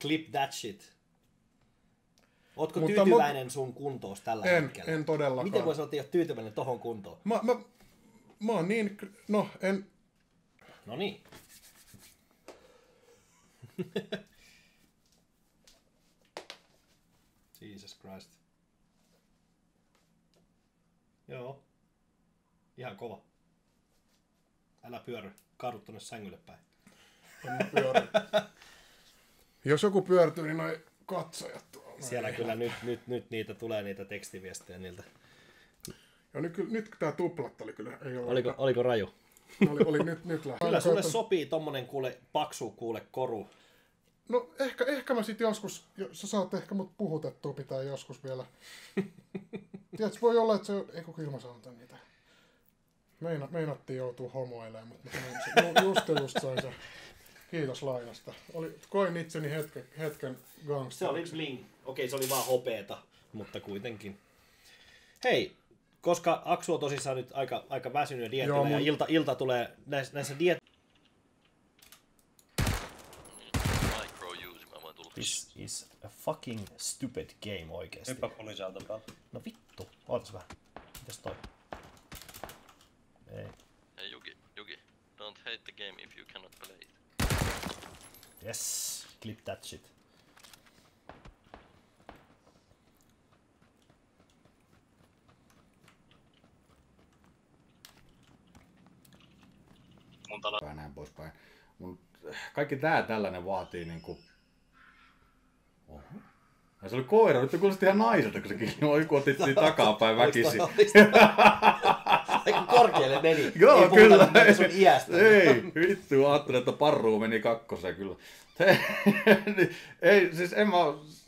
Speaker 1: Clip that shit. Ootko
Speaker 29: Mutta
Speaker 1: tyytyväinen sun kuntoos tällä
Speaker 29: En-
Speaker 1: hetkellä?
Speaker 29: en todellakaan.
Speaker 1: Miten voisi olla tyytyväinen tohon kuntoon?
Speaker 29: Mä, mä, mä oon niin, no en,
Speaker 1: No niin. [LAUGHS] Jesus Christ. Joo. Ihan kova. Älä pyörry. Kaadu tonne sängylle päin.
Speaker 29: en mä pyöri. [LAUGHS] Jos joku pyörtyy, niin noi katsojat.
Speaker 1: Siellä
Speaker 29: Ei.
Speaker 1: kyllä nyt, nyt, nyt niitä tulee niitä tekstiviestejä niiltä.
Speaker 29: Ja nyt, nyt tää tuplat oli kyllä, ei ole
Speaker 1: Oliko, oliko raju?
Speaker 29: Oli, oli nyt, nyt lähtee.
Speaker 1: Kyllä sulle sopii tommonen kuule paksu kuule koru.
Speaker 29: No ehkä, ehkä mä sit joskus, jo- sä saat ehkä mut puhutettua pitää joskus vielä. [LAUGHS] Tiedätkö, voi olla, että se, ei kun kyllä mä saan tän niitä. Meina, meinattiin joutua homoilemaan, mutta mä sanoin, se- ju- just ja just sain se. Kiitos lainasta. Oli, koin itseni hetken, hetken gangsta.
Speaker 1: Se oli bling. Okei, se oli vaan hopeeta, mutta kuitenkin. Hei, koska Aksu on tosissaan nyt aika, aika väsynyt dietillä
Speaker 29: Joo,
Speaker 1: ja
Speaker 29: mun-
Speaker 1: ilta, ilta tulee näissä, näissä diet... This is a fucking stupid game oikeesti.
Speaker 30: Hyppää poliisiauton päälle.
Speaker 1: No vittu, ootas vähän. Mitäs toi? Ei.
Speaker 21: Hey Yugi, Yugi. Don't hate the game if you cannot play it.
Speaker 1: Yes, clip that shit.
Speaker 11: Poispäin. Mut kaikki tää tällainen vaatii niinku... Oho. Ja se oli koira, nyt kuulosti ihan naiselta, kun se kilju joku otti siinä takapäin väkisin. [LAUGHS]
Speaker 19: Aika korkealle meni.
Speaker 11: Joo,
Speaker 19: Ei
Speaker 11: kyllä.
Speaker 19: nyt sun iästä.
Speaker 11: Ei, vittu, ajattelin, että parruu meni kakkoseen kyllä. [LAUGHS] ei, siis en mä,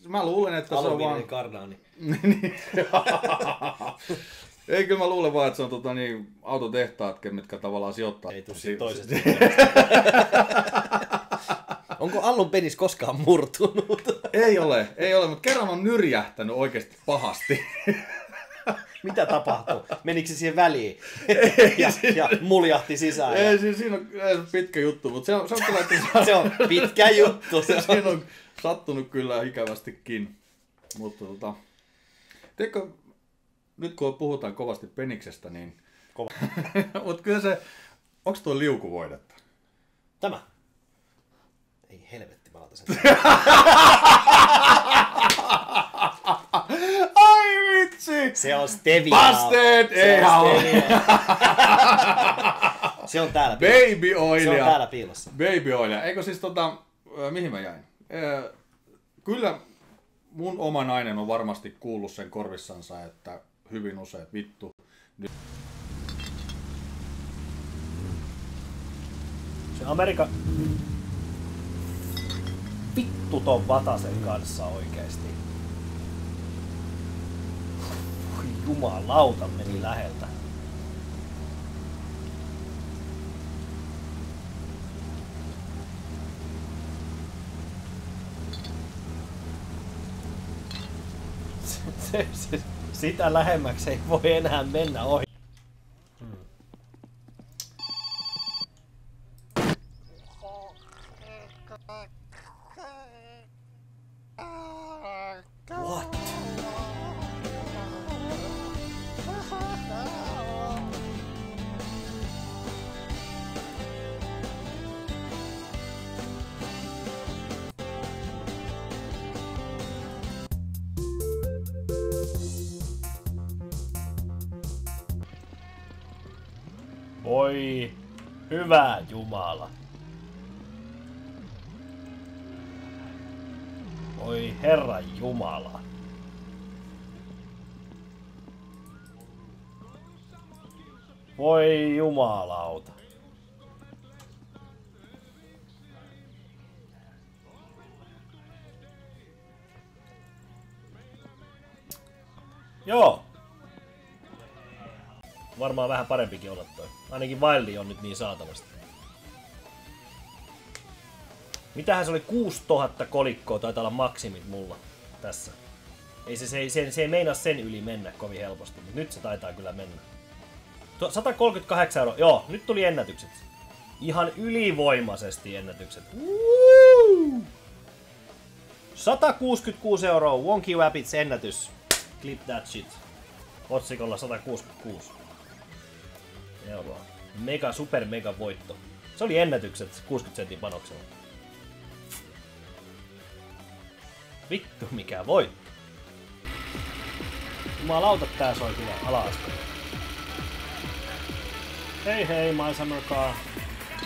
Speaker 11: mä luulen, että se on vaan...
Speaker 19: karnaani. [LAUGHS]
Speaker 11: Ei, kyllä mä luulen vaan, että se on tota, niin, autotehtaat, mitkä tavallaan sijoittaa. Ei
Speaker 19: tuu siitä toisesta [LAUGHS] Onko Allun penis koskaan murtunut?
Speaker 11: Ei ole, ei ole, mutta kerran on nyrjähtänyt oikeasti pahasti. [LAUGHS]
Speaker 19: Mitä tapahtui? Menikö se siihen väliin? ja, ja muljahti sisään.
Speaker 11: Ei,
Speaker 19: ja...
Speaker 11: siis siinä on ei, se on pitkä juttu, mutta se on, se on kyllä... Että [LAUGHS]
Speaker 19: Se on pitkä juttu.
Speaker 11: se, siinä on sattunut kyllä ikävästikin. Mutta tota... Tiedätkö, nyt kun puhutaan kovasti peniksestä, niin...
Speaker 19: Kova. [LAUGHS]
Speaker 11: mutta kyllä se... Onko tuo liukuvoidetta?
Speaker 19: Tämä. Ei helvetti, mä laitan sen. [LAUGHS]
Speaker 11: Ai vitsi!
Speaker 19: Se on stevia.
Speaker 11: Busted!
Speaker 19: Se
Speaker 11: Ei
Speaker 19: on stevia. [LAUGHS] Se on täällä piilossa.
Speaker 11: Baby oilia.
Speaker 19: Se on täällä piilossa.
Speaker 11: Baby oilia. Eikö siis tota, mihin mä jäin? Kyllä mun oma nainen on varmasti kuullut sen korvissansa, että hyvin usein että vittu. Nyt
Speaker 1: Se Amerika... Vittu ton Vatasen kanssa oikeesti. Jumalauta meni läheltä. [LAUGHS] Se, se, sitä lähemmäksi ei voi enää mennä ohi. Joo. Varmaan vähän parempikin olla toi. Ainakin Wildi on nyt niin saatavasti. Mitähän se oli 6000 kolikkoa, taitaa olla maksimit mulla tässä. Ei se, se, se, se ei meinaa sen yli mennä kovin helposti, mutta nyt se taitaa kyllä mennä. Tuo 138 euroa, joo, nyt tuli ennätykset. Ihan ylivoimaisesti ennätykset. Woo! 166 euroa, Wonky Rabbits ennätys. Clip that shit. Otsikolla 166 euroa. Mega, super mega voitto. Se oli ennätykset 60 sentin panoksella. Vittu mikä voitto. Jumalauta tää soi kyllä ala Hei hei, My Summer Car.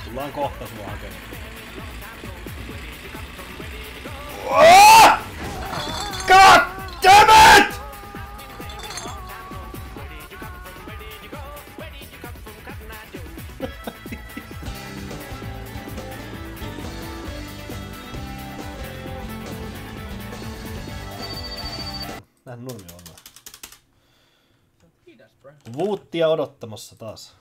Speaker 1: Tullaan kohta sua hakemaan. Vuuttia odottamassa taas.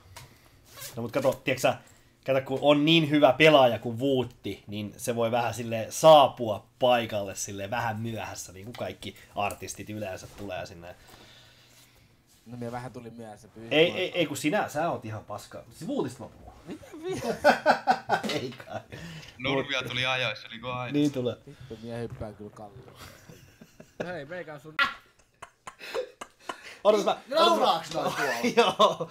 Speaker 1: No mut kato, tiedätkö sä, kato kun on niin hyvä pelaaja kuin Vuutti, niin se voi vähän sille saapua paikalle sille vähän myöhässä, niin kuin kaikki artistit yleensä tulee sinne.
Speaker 31: No minä vähän tuli myöhässä. pyysin
Speaker 1: Ei, ei, ei kun sinä, sä oot ihan paska. Siis Vuutista mä puhun. ei kai.
Speaker 32: Nurmia tuli ajoissa, niin kuin aina.
Speaker 1: Niin tulee.
Speaker 31: Vittu, minä hyppään kyllä kallion. Hei, meikä on sun... [LAUGHS]
Speaker 1: Odotas mä...
Speaker 33: Nauraaks noin tuolla? [LAUGHS]
Speaker 1: Joo.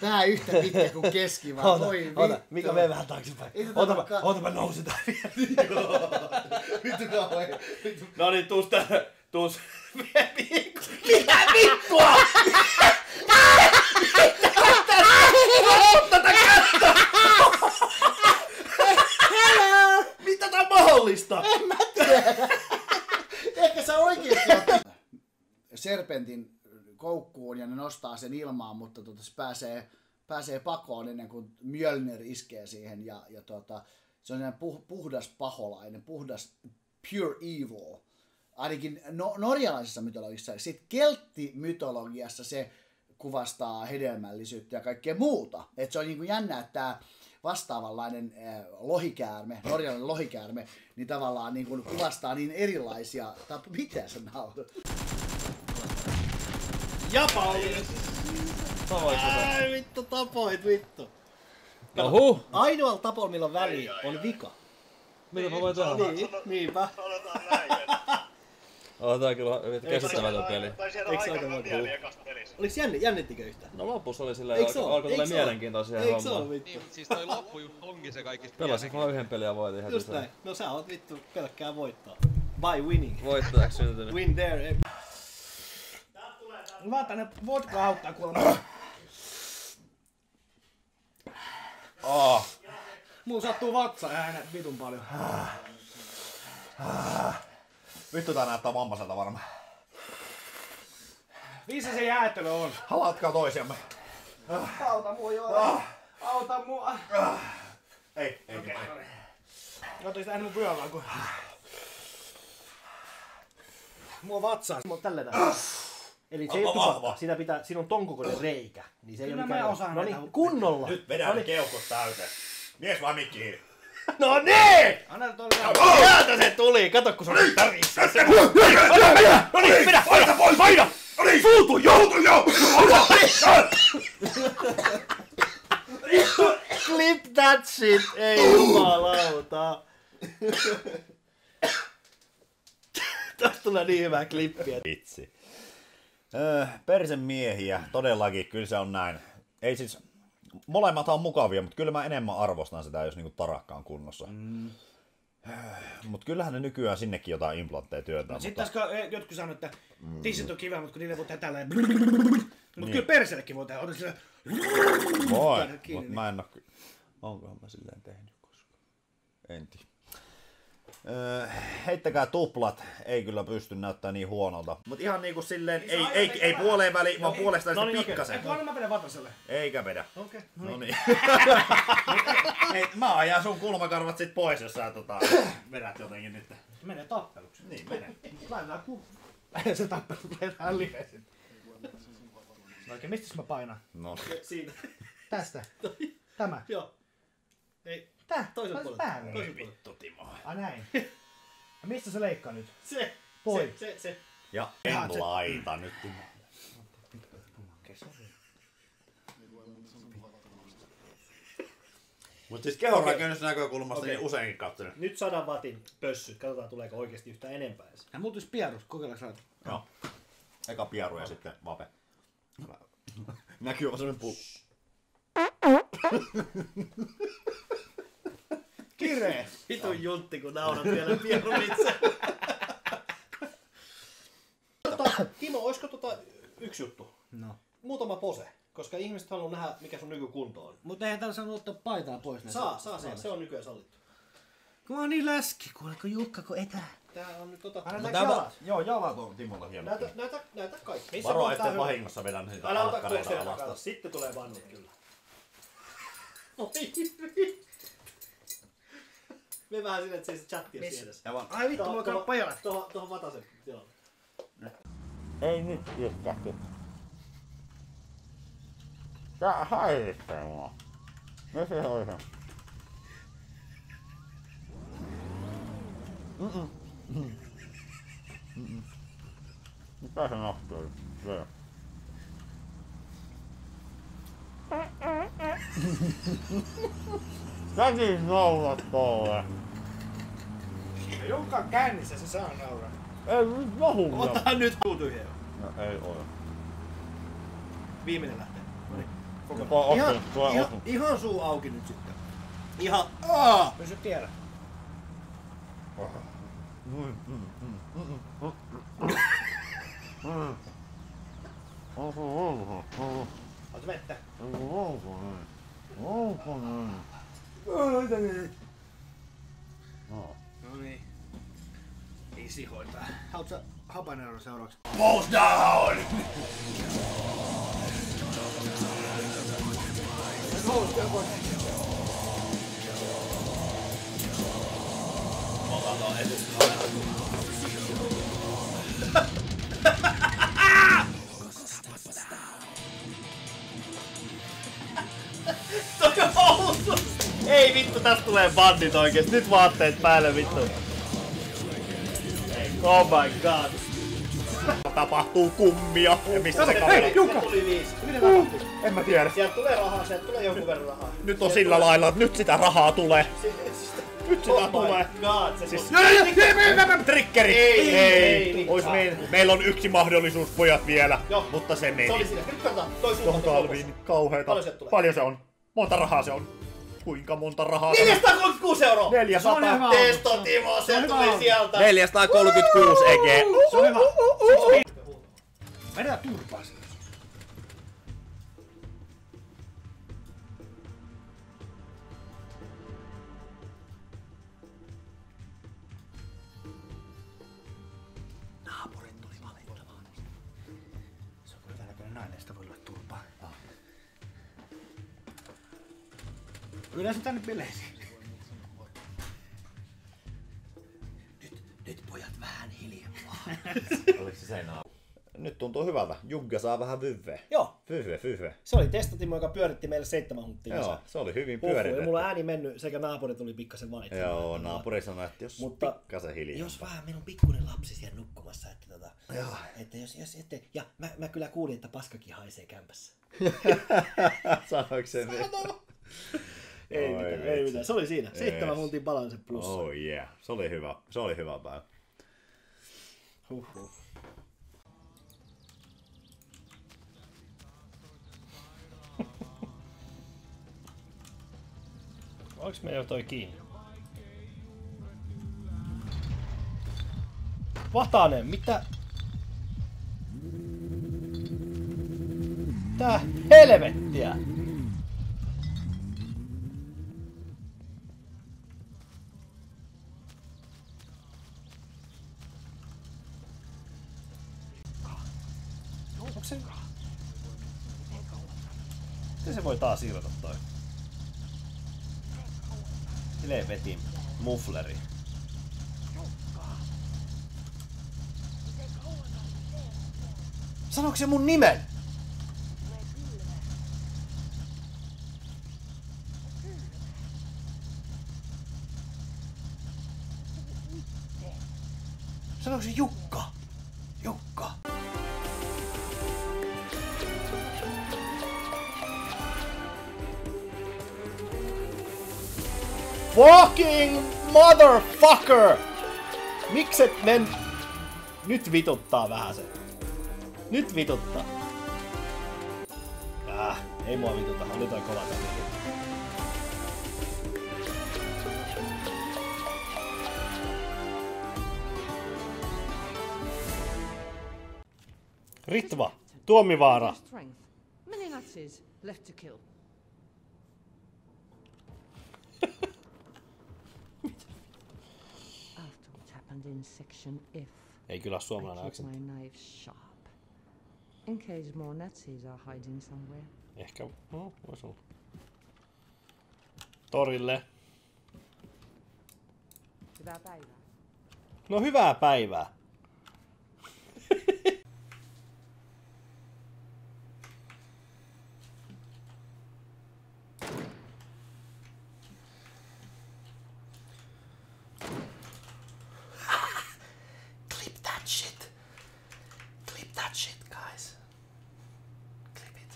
Speaker 33: Tää yhtä pitkä kuin keski vaan.
Speaker 1: Oota,
Speaker 33: Voi
Speaker 1: oota,
Speaker 33: vittu.
Speaker 1: Mika, mene vähän taaksepäin. Oota, mä, oota, mä nousetaan vielä. [LAUGHS]
Speaker 33: Vittu kauhean. Vittu.
Speaker 1: No niin, tuus tänne. Tuus. [LAUGHS]
Speaker 15: Mitä vittua? Mitä tätä kättä?
Speaker 1: mahdollista?
Speaker 2: En mä tiedä. Ehkä sä oikeesti serpentin koukkuun ja ne nostaa sen ilmaan, mutta tota, se pääsee, pääsee pakoon ennen kuin Mjölnir iskee siihen. Ja, ja tota, se on puh, puhdas paholainen, puhdas pure evil. Ainakin no, norjalaisessa mytologiassa. Sitten kelttimytologiassa se kuvastaa hedelmällisyyttä ja kaikkea muuta. Et se on niin kuin jännä, että tämä vastaavanlainen äh, lohikäärme, norjalainen lohikäärme, niin tavallaan niin kuin kuvastaa niin erilaisia... Tai mitä sä naurat?
Speaker 1: Japa oli.
Speaker 8: Tapoit
Speaker 1: Ai vittu, tapoit vittu.
Speaker 8: No huh.
Speaker 1: Ainoalla tapolla, millä on väliä, on vika.
Speaker 8: Mitä mä voin tehdä?
Speaker 1: Niin, niinpä.
Speaker 8: Oh, tää on kyllä käsittämätön peli.
Speaker 1: Eikö se aika monta? Oliko jänni, jännittikö yhtään?
Speaker 8: No lopussa oli silleen,
Speaker 1: Eikö
Speaker 8: alkoi
Speaker 1: se oo?
Speaker 8: alkoi tulla
Speaker 1: Eikö se
Speaker 8: mielenkiintoisia hommaa.
Speaker 1: vittu?
Speaker 14: Niin, siis toi loppu just onkin se kaikista
Speaker 8: Pelasin vaan yhden pelin ja voitin heti
Speaker 1: Just näin. No sä oot vittu pelkkää voittaa. By winning.
Speaker 8: Voittajaksi syntynyt.
Speaker 1: Win there. Ei- Vaan tänne vodka auttaa kuulemma.
Speaker 34: Oh.
Speaker 1: Mulla sattuu vatsa äänä vitun paljon.
Speaker 34: Vittu tää näyttää vammaselta varmaan.
Speaker 1: Missä se jäätelö on?
Speaker 34: Halatkaa toisiamme.
Speaker 1: Auta mua joo. Auta mua.
Speaker 34: Ei, ei,
Speaker 1: Okei,
Speaker 34: ei.
Speaker 1: no niin. Sitä ennen mun vyöllä, kun... On vatsaa. Mulla on tällä tavalla. Eli se ei ole tupakka. Sitä pitää, siinä on ton kokoinen reikä. Niin se ei
Speaker 2: Kyllä
Speaker 1: ole
Speaker 2: mä
Speaker 1: mikään...
Speaker 2: osaan
Speaker 1: No
Speaker 2: näitä
Speaker 1: niin, kunnolla.
Speaker 34: Nyt vedä
Speaker 1: No niin.
Speaker 34: keuhkot täyteen. Mies vaan mikki hiili. [LAUGHS]
Speaker 1: No niin!
Speaker 2: Anna nyt
Speaker 1: Sieltä se tuli! Kato kun se on tärissa.
Speaker 35: No niin, pidä, paina, paina! No niin, suutu jo! Suutu jo!
Speaker 1: Clip that shit! Ei jumalauta. Tästä tulee niin hyvää klippiä.
Speaker 10: Vitsi. Öö, persen miehiä, todellakin, kyllä se on näin. Ei siis, molemmat on mukavia, mutta kyllä mä enemmän arvostan sitä, jos niinku tarakkaan kunnossa. Mm. Mutta kyllähän ne nykyään sinnekin jotain implantteja työntää.
Speaker 1: No Sitten
Speaker 10: mutta...
Speaker 1: taas jotkut sanoo, että tissit on kiva, mutta kun niille voi tehdä tällä Mutta
Speaker 10: Niin.
Speaker 1: kyllä persellekin voi tehdä. Ota sillä...
Speaker 10: Voi, mutta mä en ky- Onkohan mä silleen tehnyt koskaan? En tiedä. Öö, heittäkää tuplat, ei kyllä pysty näyttää niin huonolta. Mut ihan niinku silleen, ei, ei, ei puoleen väliin, vaan puolestaan
Speaker 1: no
Speaker 10: sitten
Speaker 1: niin,
Speaker 10: pikkasen.
Speaker 1: Okay. mä vedän vataselle.
Speaker 10: Eikä vedä.
Speaker 1: Okei,
Speaker 10: No niin. [LAUGHS] Hei, mä ajan sun kulmakarvat sit pois, jos sä tota, vedät jotenkin nyt.
Speaker 1: Menee tappeluksi.
Speaker 10: Niin, menee.
Speaker 1: Laitetaan ku... [LAUGHS] se tappelu liveen sitten. No oikein, mistä mä painan?
Speaker 10: No.
Speaker 1: Siinä. Tästä. Tämä. Joo. Ei. Tää, toisella puolella. Tää. Toisella
Speaker 10: Vittu Timo.
Speaker 1: Ai näin. Ja mistä se leikkaa nyt? Se.
Speaker 10: Poi.
Speaker 1: Se, se, se.
Speaker 10: Ja en
Speaker 1: se-
Speaker 10: laita nyt Timo.
Speaker 1: Okei, sorry.
Speaker 10: Mut siis kehonrakennuksen näkökulmasta
Speaker 1: Okei.
Speaker 10: niin useinkin katsonut.
Speaker 1: Nyt 100 watin pössyt. Katsotaan tuleeko oikeasti yhtään enempää edes.
Speaker 2: Ja mulla tulisi pierus, kokeillaanko saada?
Speaker 10: Joo. Eka pieru ja sitten vape. Näkyy vaan semmonen pullo. [LAUGHS]
Speaker 1: Kiree! Vitun juntti, kun naurat vielä pierumitse. tota, Timo, olisiko tota yksi juttu?
Speaker 2: No.
Speaker 1: Muutama pose. Koska ihmiset haluaa nähdä, mikä sun nykykunto on.
Speaker 2: Mutta eihän täällä saanut ottaa paitaa pois. näistä
Speaker 1: Saa, saa, saa.
Speaker 2: seinästä.
Speaker 1: Se on nykyään sallittu.
Speaker 2: Kun mä oon niin läski, kuule, kun Jukka, kun etää.
Speaker 1: Tää on nyt tota... Älä
Speaker 10: Mutta
Speaker 1: näytä
Speaker 10: näytä-
Speaker 1: jalat.
Speaker 10: Joo, jalat on Timolla hieno.
Speaker 1: Näytä, näytä, näytä kaikki. Missä
Speaker 10: Varo, ettei
Speaker 1: hyvä?
Speaker 10: vahingossa vedä niitä
Speaker 1: Älä ota
Speaker 10: alkkareita
Speaker 1: tuosta
Speaker 10: alas.
Speaker 1: takana. Sitten tulee vannut kyllä. [LAUGHS] No Me vähän sinne, että se ei chattia
Speaker 2: Missä?
Speaker 1: siellä.
Speaker 2: Ja vaan- Ai vittu, mulla on
Speaker 1: Tuohon-
Speaker 2: pajalat.
Speaker 1: Tuohon, tuohon vatasen tilalle.
Speaker 10: Ei nyt yhtäkkiä. Tää häiritsee mua. Missä se oli se? Mm-mm. Mm. Mm-mm. Mitä se nahti oli? Se. [LAUGHS] Säkin naurat tolle.
Speaker 1: Jukka on kännissä, se saa nauraa.
Speaker 10: Ei nyt vahu.
Speaker 1: Ota nyt tyhjää.
Speaker 10: No ei ole.
Speaker 1: Viimeinen lähtee. No niin.
Speaker 10: Otti,
Speaker 1: Ihan, ihan, ihan suu auki nyt sitten. Ihan. Aa! Pysy
Speaker 10: mm, mm, mm, mm, mm. Onko ulko?
Speaker 1: Ota vettä.
Speaker 10: Onko ulko? Ulko? No.
Speaker 36: pöytään. Haluatko sä habanero seuraavaksi?
Speaker 37: Balls down!
Speaker 28: Toi on housus! Ei vittu, tästä tulee bandit oikeesti. Nyt vaatteet päälle vittu. Oh my god.
Speaker 10: Tapahtuu kummia. Ja missä se
Speaker 1: Hei,
Speaker 10: kamera?
Speaker 1: Jukka! tuli viisi. Miten tapahtui?
Speaker 10: En mä tiedä.
Speaker 1: Sieltä tulee rahaa, sieltä tulee jonkun verran rahaa.
Speaker 10: Nyt on
Speaker 1: Sieltä
Speaker 10: sillä
Speaker 1: tulee-
Speaker 10: lailla, että nyt sitä rahaa tulee. Nyt sitä
Speaker 1: Oh my
Speaker 10: tulee.
Speaker 1: God, se
Speaker 10: Siis... Trikkeri!
Speaker 1: Ei, ei, ei,
Speaker 10: Ois
Speaker 1: ei.
Speaker 10: meil, meillä on yksi mahdollisuus pojat vielä,
Speaker 1: Joo.
Speaker 10: mutta se meni.
Speaker 1: Se oli siinä. Nyt katsotaan, toi suunta
Speaker 10: Tuohon
Speaker 1: tuossa
Speaker 10: talviin
Speaker 1: lopussa.
Speaker 10: kauheeta.
Speaker 1: Paljon sieltä tulee?
Speaker 10: Paljon se on? Monta rahaa se on? Kuinka monta rahaa se on?
Speaker 1: 436 euroa!
Speaker 10: 400.
Speaker 1: Se on hyvä Testo Timo, se tuli sieltä.
Speaker 10: 436 ege.
Speaker 1: Se on hyvä.
Speaker 36: Vedä turpaa sinne. Yleensä tänne bileisiin. Nyt, nyt pojat vähän hiljempaa. [LAUGHS]
Speaker 10: Oliko se seinää? Nyt tuntuu hyvältä. Jugga saa vähän vyvveä.
Speaker 1: Joo.
Speaker 10: Vyvve, vyvve.
Speaker 1: Se oli testatimo, joka pyöritti meille seitsemän hunttia.
Speaker 10: Joo,
Speaker 1: lisää.
Speaker 10: se oli hyvin pyöritetty.
Speaker 1: Mulla ääni mennyt sekä naapuri tuli pikkasen valittamaan.
Speaker 10: Joo, naapuri sanoi, että jos
Speaker 1: Mutta
Speaker 10: pikkasen hiljaa.
Speaker 1: Jos vähän, meillä on pikkuinen lapsi siellä nukkumassa, että tota,
Speaker 10: Joo.
Speaker 1: että jos, jos ette, ja mä, mä kyllä kuulin, että paskakin haisee kämpässä. [LAUGHS]
Speaker 10: Sanoiko se niin?
Speaker 1: Ei
Speaker 10: Oi
Speaker 1: mitään, ei mitään, se oli siinä. Seitsemän
Speaker 10: Yes.
Speaker 1: huntin balansen plussa.
Speaker 10: Oh yeah, se oli hyvä, se oli hyvä päivä.
Speaker 1: Huhhuh. [LAUGHS]
Speaker 38: Onks meillä jo toi kiinni?
Speaker 1: Vatanen, mitä? Tää helvettiä!
Speaker 38: Miten se voi taas irrota toi? Helvetin muffleri.
Speaker 1: Sanoiko se mun nimen? Sanoiko se Jukka?
Speaker 38: Fucking motherfucker! Mikset men... Nyt vituttaa vähän se. Nyt vituttaa. Äh, ei mua vituta, oli toi kova tämä. Ritva, Tuomivaara.
Speaker 39: Many left to kill. Happened in section F,
Speaker 38: Ei kyllä suomalainen aksentti.
Speaker 39: my knife sharp. In case more Nazis are hiding somewhere.
Speaker 38: Ehkä, no, vois olla. Torille.
Speaker 39: Hyvää päivää.
Speaker 38: No hyvää päivää.
Speaker 1: Clip that shit. Clip that shit, guys. Clip it.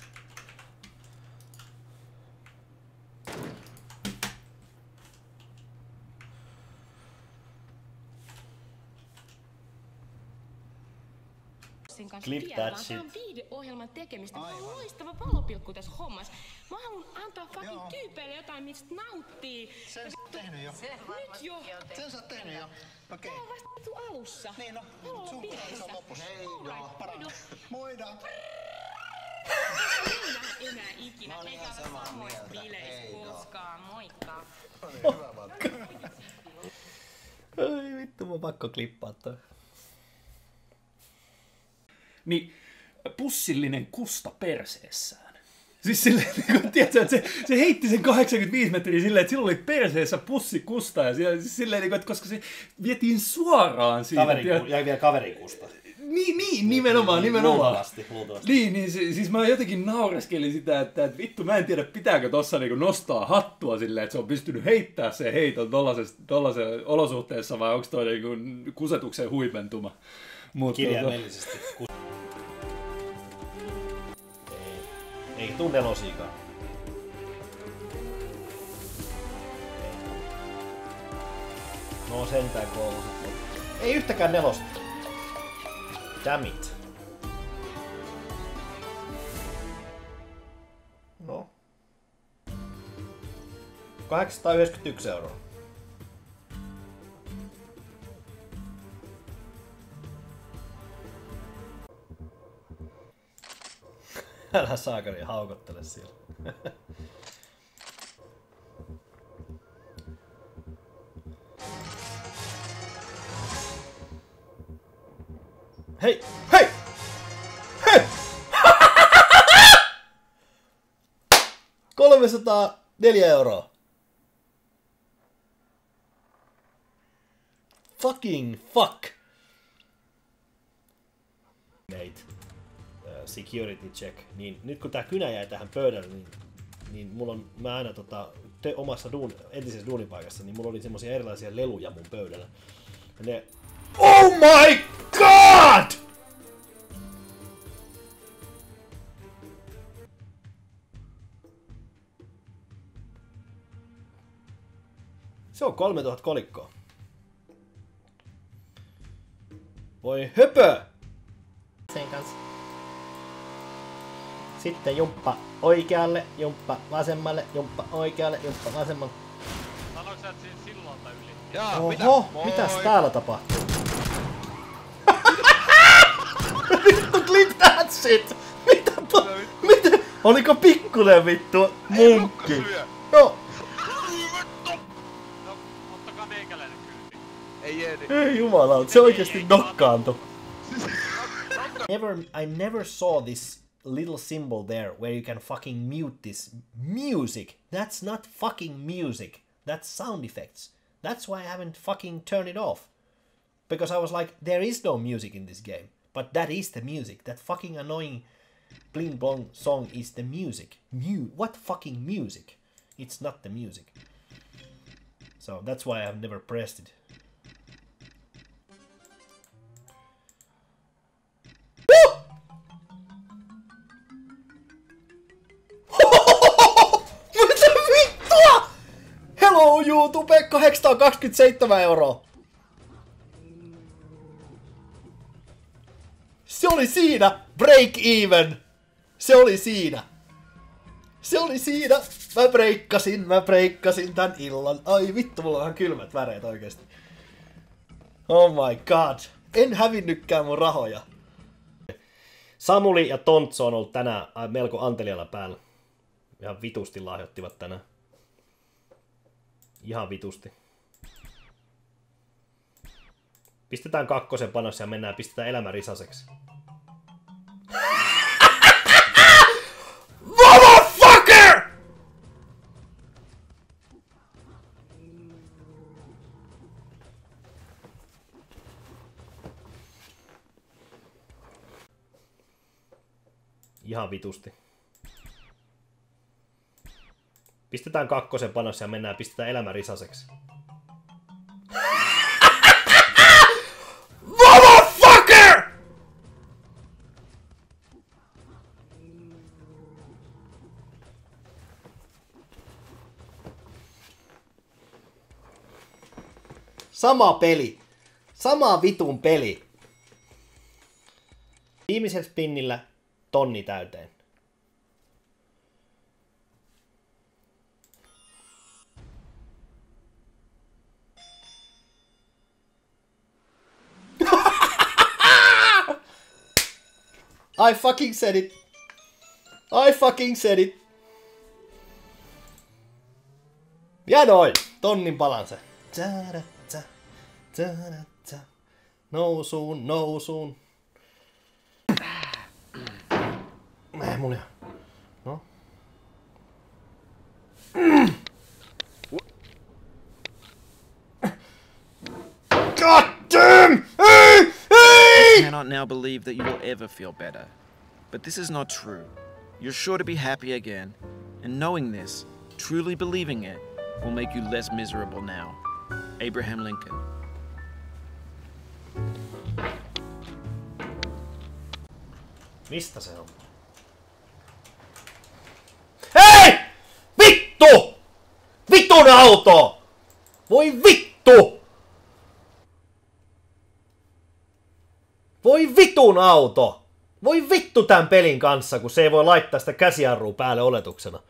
Speaker 40: Sen kanssa
Speaker 38: Clip that
Speaker 40: Tää on
Speaker 38: shit.
Speaker 40: viihdeohjelman tekemistä. Tämä on loistava valopilkku tässä hommassa. Mä haluan antaa fucking tyypeille jotain, mistä nauttii. Sen sä oot tehnyt jo. Nyt jo. Sen sä oot tehnyt jo. Okei. Tää on vasta vittu alussa. Niin no. Mä oon bileissä. Hei joo. Moida. Minä enää ikinä. Mä oon ihan samaa mieltä. bileissä koskaan. Moikka.
Speaker 1: Ai vittu, mun on pakko klippaa toi.
Speaker 41: Niin pussillinen kusta perseessään. Siis silleen, [LAUGHS] niin kun, tiedätkö, että se, se heitti sen 85 metriä silleen, että sillä oli perseessä pussi kusta ja siellä, siis silleen, niin kuin, että koska se vietiin suoraan siitä.
Speaker 1: Kaveri,
Speaker 41: tiedät-
Speaker 1: jäi vielä kaverikusta.
Speaker 41: niin, niin, nimenomaan, nimenomaan.
Speaker 1: Luultavasti, luultavasti.
Speaker 41: Niin, niin siis mä jotenkin naureskelin sitä, että, että vittu mä en tiedä pitääkö tossa niinku nostaa hattua silleen, että se on pystynyt heittää se heiton tollaisessa, tollaisessa olosuhteessa vai onko toi niinku kusetuksen huipentuma. Mut,
Speaker 1: Kirjaimellisesti. Ei, ei tunne losiikaan. No sentään koulu sitten. Ei yhtäkään nelosta. Damn it. No. 891 euroa. Älä saakari haukottele siellä. Hei! Hei! Hei! 304 euroa. Fucking fuck. Nate. Security check. Niin nyt kun tää kynä jäi tähän pöydälle, niin, niin mulla on, mä aina tota, te, omassa duun, entisessä duunipaikassa, niin mulla oli semmosia erilaisia leluja mun pöydällä. Ja ne... Oh my god! Se on 3000 kolikkoa. Voi höpö! Sen kanssa. Sitten jumppa oikealle, jumppa vasemmalle, jumppa oikealle, jumppa vasemmalle.
Speaker 42: Sanoitko sä, että siinä sillalta yli? Jaa,
Speaker 1: Oho, mitäs täällä tapahtuu? [LAUGHS] vittu, clip that shit! Mitä to... Mitä? Oliko pikkunen vittu munkki? No,
Speaker 42: Ottakaa meikäläinen kyyti.
Speaker 14: Ei jeedi.
Speaker 1: ei jumala, se oikeesti nokkaantui. [LAUGHS] Never, I never saw this little symbol there where you can fucking mute this music. That's not fucking music. That's sound effects. That's why I haven't fucking turned it off. Because I was like, there is no music in this game. But that is the music. That fucking annoying bling blong song is the music. Mu- what fucking music? It's not the music. So that's why I've never pressed it. Hello YouTube, 827 euroa. Se oli siinä, break even. Se oli siinä. Se oli siinä. Mä breikkasin, mä breikkasin tän illan. Ai vittu, mulla on ihan kylmät väreet oikeesti. Oh my god. En hävinnytkään mun rahoja. Samuli ja Tontso on ollut tänään melko antelialla päällä. Ihan vitusti lahjoittivat tänään. Ihan vitusti. Pistetään kakkosen panos ja mennään pistetään elämä risaseksi. [LAUGHS] Motherfucker! Ihan vitusti. Pistetään kakkosen panos ja mennään pistetään elämä risaseksi. [LAUGHS] Motherfucker! Sama peli. Sama vitun peli. Viimeisellä spinnillä tonni täyteen. I fucking said it. I fucking said it. Ja noin, tonnin palansa. Täädä, tää, täädä, tää. Nousuun, nousuun.
Speaker 43: munia. No.
Speaker 44: God damn! Hey!
Speaker 45: I cannot now believe that you will ever feel better. But this is not true. You're sure to be happy again, and knowing this, truly believing it, will make you less miserable now. Abraham Lincoln.
Speaker 1: Mistä se on? Hei! Vittu! Vitun auto! Voi vittu! Voi vitun auto! Voi vittu tämän pelin kanssa, kun se ei voi laittaa sitä käsijarrua päälle oletuksena.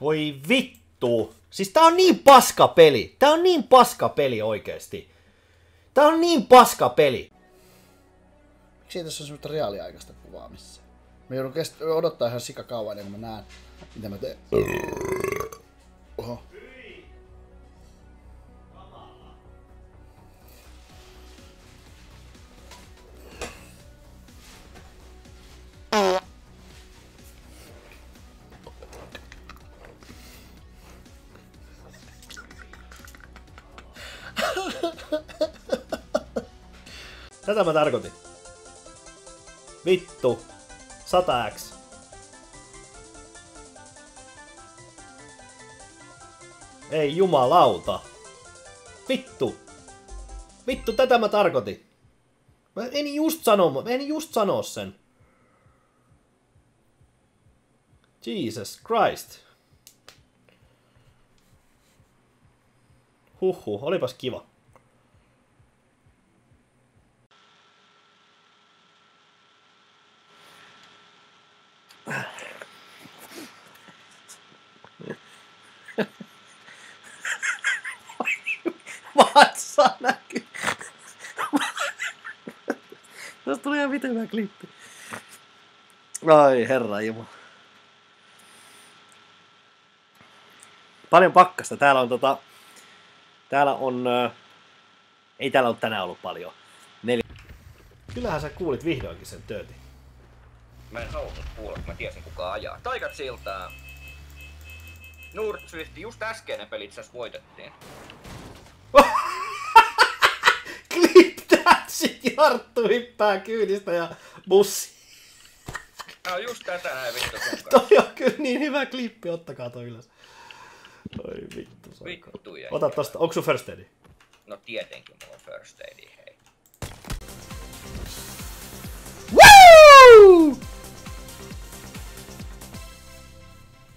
Speaker 1: Voi vittu! Siis tää on niin paska peli. Tää on niin paska peli oikeesti. Tää on niin paska peli.
Speaker 2: Miksi tässä on semmoista reaaliaikaista kuvaamista? Mä joudun odottaa ihan sika kauan ennen kuin mä näen, mitä mä teen. Oho.
Speaker 1: Tätä mä tarkoitin. Vittu. 100x. Ei jumalauta. Vittu. Vittu, tätä mä tarkoitin. Mä en just sano, mä en just sanoa sen. Jesus Christ. Huhhuh, olipas kiva.
Speaker 43: Vatsa näkyy. Tästä tuli ihan vitun hyvä klippi. Ai herra jumala. Paljon pakkasta. Täällä on tota... Täällä on... Ö, ei täällä ole tänään ollut paljon. Neljä.
Speaker 1: Kyllähän sä kuulit vihdoinkin sen töötin.
Speaker 46: Mä en halunnut kuulla, kun mä tiesin kuka ajaa. Taikat siltaa. Nurdswift, just äskeinen peli itse asiassa voitettiin. [LAUGHS]
Speaker 1: Sitten Jarttu hyppää kyydistä ja bussi.
Speaker 46: Tää on just tätä näin vittu.
Speaker 1: Toi on kyllä niin hyvä klippi, ottakaa toi ylös. Oi vittu.
Speaker 46: Vittu
Speaker 1: Ota tosta, onko sun first aidi?
Speaker 46: No tietenkin mulla on first aidi, hei.
Speaker 1: Woo!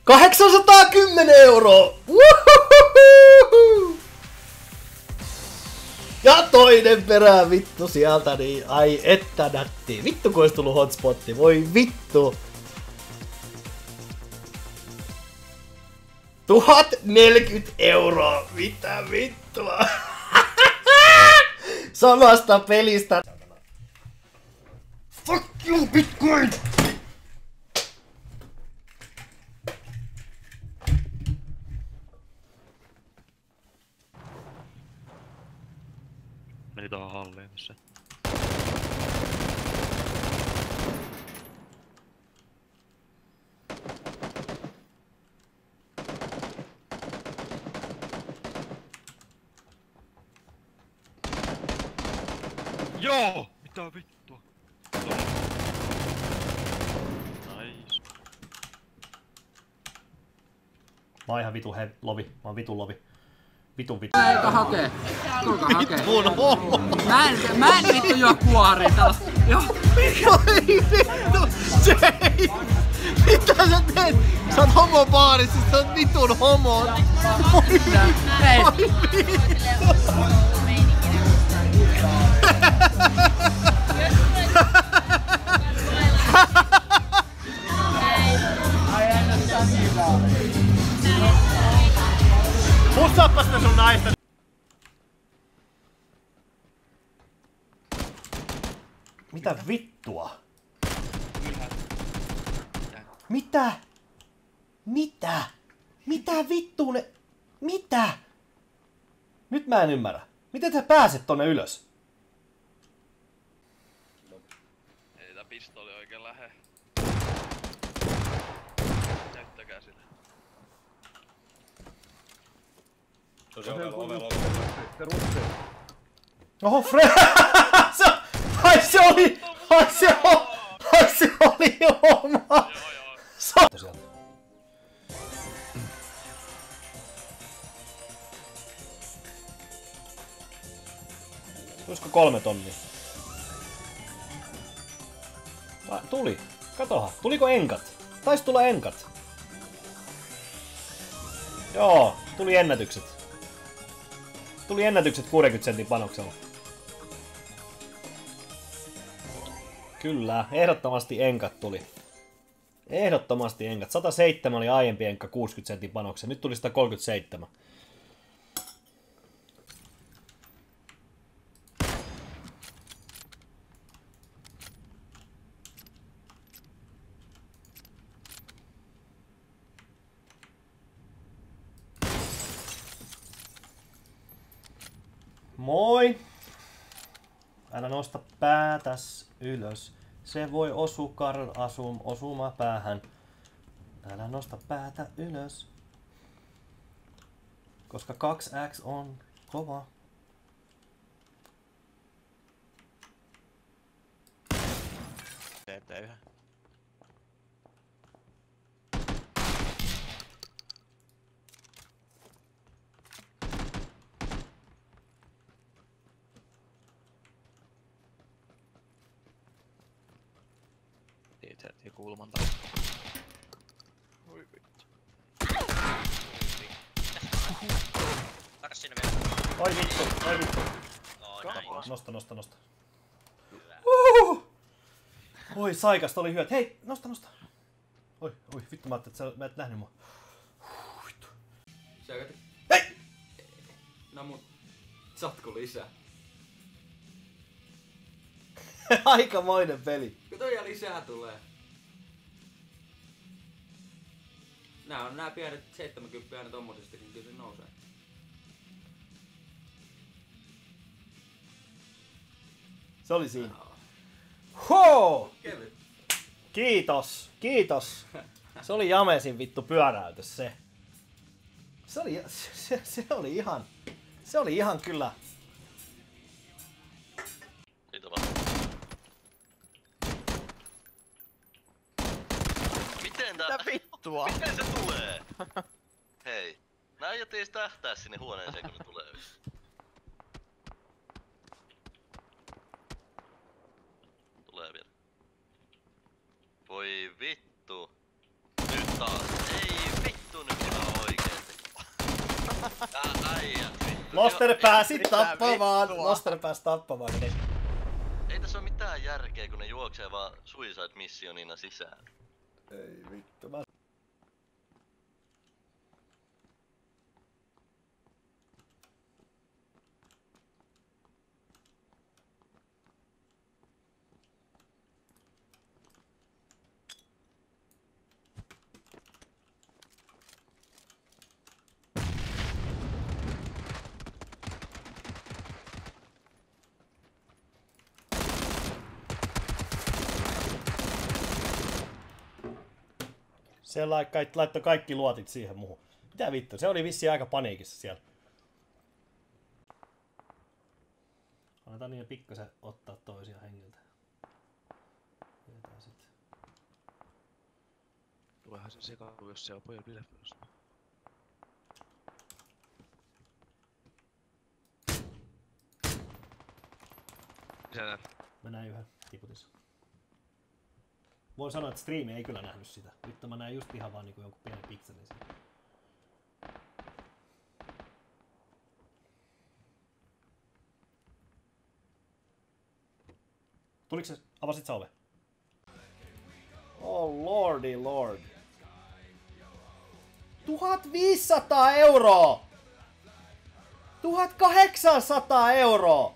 Speaker 1: 810 euroa! Woohoo! Ja toinen perään vittu sieltä, niin ai että nätti. Vittu kun olisi tullut hotspotti, voi vittu. 1040 euroa, mitä vittua? [LAUGHS] Samasta pelistä. Fuck you, Bitcoin!
Speaker 47: Meni tuohon halliin missä. Joo! Mitä vittua? Nice.
Speaker 1: Mä oon ihan vitu he, lovi. Mä oon vitun lovi. Vitun vittu.
Speaker 3: Eikä hakee. Tulkaa hakee.
Speaker 1: Vitun homo.
Speaker 3: Mä en, mä en vittu juo täällä. Joo.
Speaker 1: Ei vittu! Se ei! Mitä sä teet? Sä oot homobaarissa, sä oot vitun homo. Voi
Speaker 3: Hei.
Speaker 1: Voi vittu. Pussaappa sitä sun naista. Mitä vittua? Mitä? Mitä? Mitä vittu ne... Mitä? Nyt mä en ymmärrä. Miten sä pääset tonne ylös?
Speaker 21: pistooli oikein lähe. Näyttäkää sille.
Speaker 15: Se on ovella, ovella,
Speaker 1: Oho, Fred! se, ai se oli, ai se oli, ai se oli oma. Sieltä. Tulisiko kolme tonnia? Ah, tuli. Katoha. Tuliko enkat? Taisi tulla enkat. Joo, tuli ennätykset. Tuli ennätykset 60 sentin panoksella. Kyllä, ehdottomasti enkat tuli. Ehdottomasti enkat. 107 oli aiempi enkka 60 sentin panoksen. Nyt tuli 137. Moi! Älä nosta päätäs ylös. Se voi osu Karl asum osuma päähän. Älä nosta päätä ylös. Koska 2x on kova.
Speaker 14: Teette yhä. Siitä heti kulman takaa.
Speaker 18: Oi vittu. Takas sinne vielä.
Speaker 48: Oi vittu, oi vittu.
Speaker 18: Oi näin.
Speaker 48: Nosta, nosta, nosta. Uhuh. Oi saikasta oli hyvät. Hei, nosta, nosta. Oi, oi, vittu mä ajattelin, että sä mä et nähnyt mua.
Speaker 15: Sä kato. Hei! No mut, saatko lisää? [LAUGHS]
Speaker 1: Aikamoinen peli.
Speaker 15: Kato ja lisää tulee. Nää on nää pienet 70 aina tommosestakin, kyllä se nousee.
Speaker 1: Se oli siinä. Hoo!
Speaker 15: Kevyt.
Speaker 1: Kiitos, kiitos. Se oli Jamesin vittu pyöräytys se. Se oli, se, se oli ihan, se oli ihan kyllä.
Speaker 21: Siitä vaan. Miten tää...
Speaker 14: Mitä vittua?
Speaker 21: Miten se tulee? Hei. Aiot ees tähtää sinne huoneeseen, kun ne. Tulee vielä. Voi vittu. Nyt taas. Ei vittu nyt ihan oikeesti. Tää äijät vittu.
Speaker 1: Loster pääsi tappamaan. Loster pääsi tappamaan.
Speaker 21: Ei tässä ole mitään järkeä, kun ne juoksee vaan Suicide Missionina sisään.
Speaker 1: Ei vittu. Mä... Se laittoi kaikki luotit siihen muuhun. Mitä vittu, se oli vissi aika paniikissa siellä. Annetaan niin pikkasen ottaa toisia hengiltä.
Speaker 14: Tuleehan se sekaisin, jos se on pojalla bilevyys. Mitä
Speaker 1: Mä näin yhden tiputis. Voin sanoa, että striimi ei kyllä nähnyt sitä. Vittu mä näin just ihan vaan niinku jonkun pienen pikselin siinä. Tuliko se? Avasit sä ove? Oh lordy lord. 1500 euroa! 1800 euroa!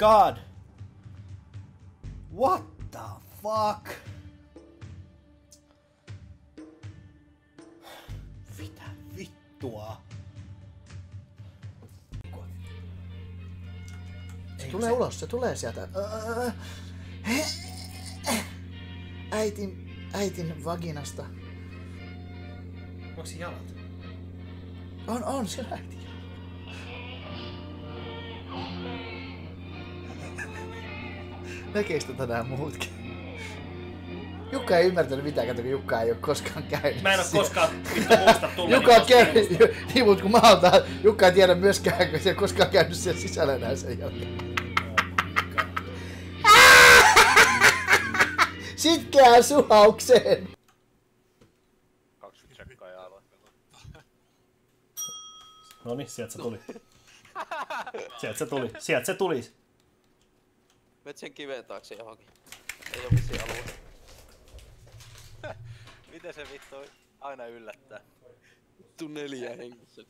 Speaker 1: God. What the fuck? Mitä vittua?
Speaker 2: Se tulee ulos, se tulee sieltä. Öö, Äitin, äitin vaginasta.
Speaker 49: Onko se jalat?
Speaker 2: On, on, se äiti. Näkeekö tätä nämä muutkin? Jukka ei ymmärtänyt mitään, kato kun Jukka ei ole koskaan käynyt
Speaker 1: Mä en oo
Speaker 2: siellä.
Speaker 1: koskaan vittu muista tulla
Speaker 2: Jukka on käynyt, [LAUGHS] niin mutta kun mä oon täällä, Jukka ei tiedä myöskään, kun se ei koskaan käynyt siellä sisällä enää sen jälkeen. [LAUGHS] Sitkeään suhaukseen!
Speaker 4: 20 sekkaa ja.
Speaker 1: No niin, sieltä se tuli. Sieltä se tuli. Sieltä se tuli.
Speaker 15: Met sen kiven taakse johonkin. Ei oo vissiin alue. [LAUGHS]
Speaker 4: Miten se vittu aina yllättää?
Speaker 15: Vittu neljä hengissä.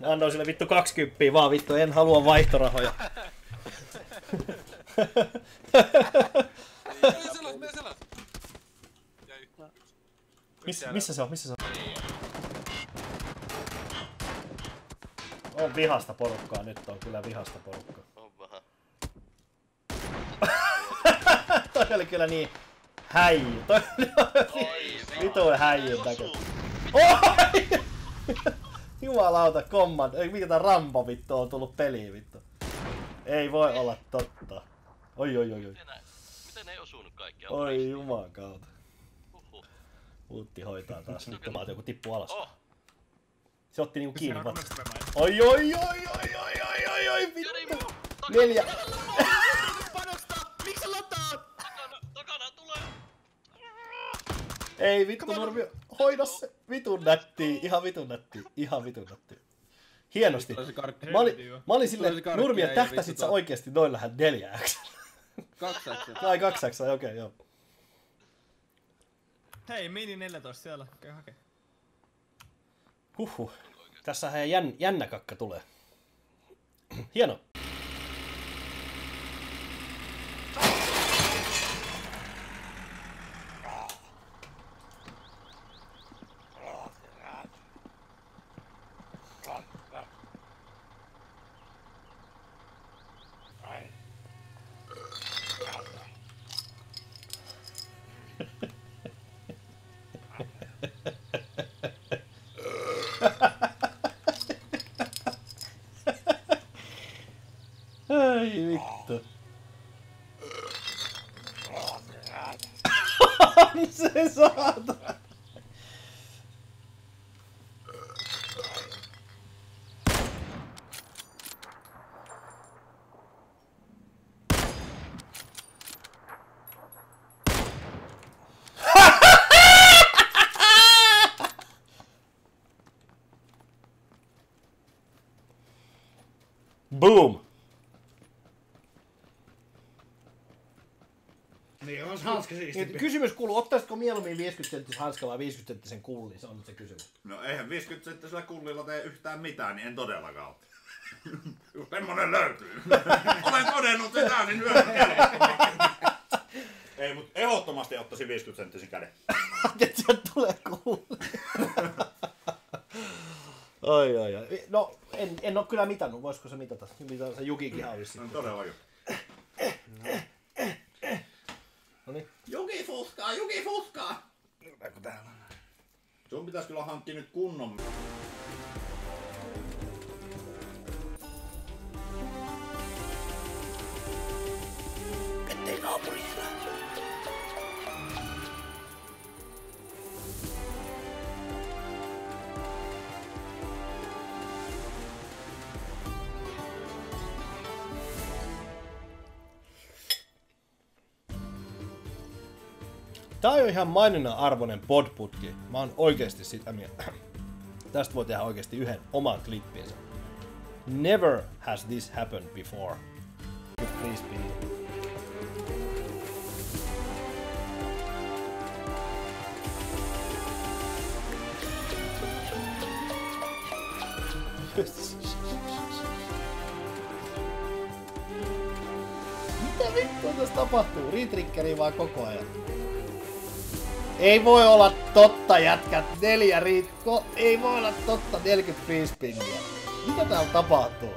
Speaker 1: Mä annoin sille vittu 20 vaan vittu, en halua vaihtorahoja. Missä se on? Missä se on? Vihasta porukkaa, nyt on kyllä vihasta porukkaa.
Speaker 21: On vähän. [LAUGHS]
Speaker 1: Toi oli kyllä niin häijy. Toi oli vitu häijyn näkö. Oi! [LAUGHS] Jumalauta, command. Ei mikä tää Rambo vittu on tullut peliin vittu. Ei voi olla totta. Oi oi oi oi.
Speaker 21: Miten ei osunut kaikkia?
Speaker 1: Oi juman kautta. Ultti hoitaa taas. Nyt mä joku tippu alas.
Speaker 21: Oh.
Speaker 1: Se otti niinku kiinni vatsa. Oi oi oi oi oi oi oi oi vittu. Neljä.
Speaker 50: Miksi sä lataat?
Speaker 21: Takana tulee!
Speaker 1: Ei vittu Nurmi, hoida se. Vitun nätti. Ihan vitun nätti. Ihan vitun nätti. Hienosti. Mä olin, mä olin silleen,
Speaker 51: ja
Speaker 1: tähtäsit sä oikeesti noin lähden 4x.
Speaker 51: Kaksi äksiä.
Speaker 1: Tai 2x, okei okay, joo.
Speaker 25: Hei, Mini 14 siellä. Käy hakee.
Speaker 1: Huhhuh. Tässähän jän, jännä kakka tulee. [CLEARS THROAT] Hieno. Ai vittu. On se saata. Boom!
Speaker 2: Niin, on se hanska
Speaker 1: Niin, kysymys kuuluu, ottaisitko mieluummin 50 senttisen hanska vai 50 senttisen kulli? Se on nyt se kysymys.
Speaker 10: No eihän 50 senttisellä kullilla tee yhtään mitään, niin en todellakaan otta. [LAUGHS] Semmonen löytyy. [LAUGHS] Olen todennut sitä, niin lyön Ei, mutta ehdottomasti ottaisin 50 senttisen käden. [LAUGHS]
Speaker 1: Että sieltä tulee kulli. Ai ai ai. No, en, en oo kyllä mitannut. Voisiko se mitata? Mitä se Jukikin on vissiin.
Speaker 10: No todellakin.
Speaker 1: No niin.
Speaker 10: Juki fuskaa, Juki fuskaa! Sun pitäis kyllä hankkia nyt kunnon...
Speaker 50: Ettei naapuri
Speaker 1: Tää on jo ihan maininnan arvoinen podputki. Mä oon oikeesti sitä mieltä. [CLEARS THROAT] Tästä voi tehdä oikeesti yhden oman klippinsä. Never has this happened before. Please be. Mitä vittua tässä tapahtuu? Retriggeri vaan koko ajan. Ei voi olla totta jätkät, neljä riitko. Ei voi olla totta 45 pinniä. Mitä täällä tapahtuu?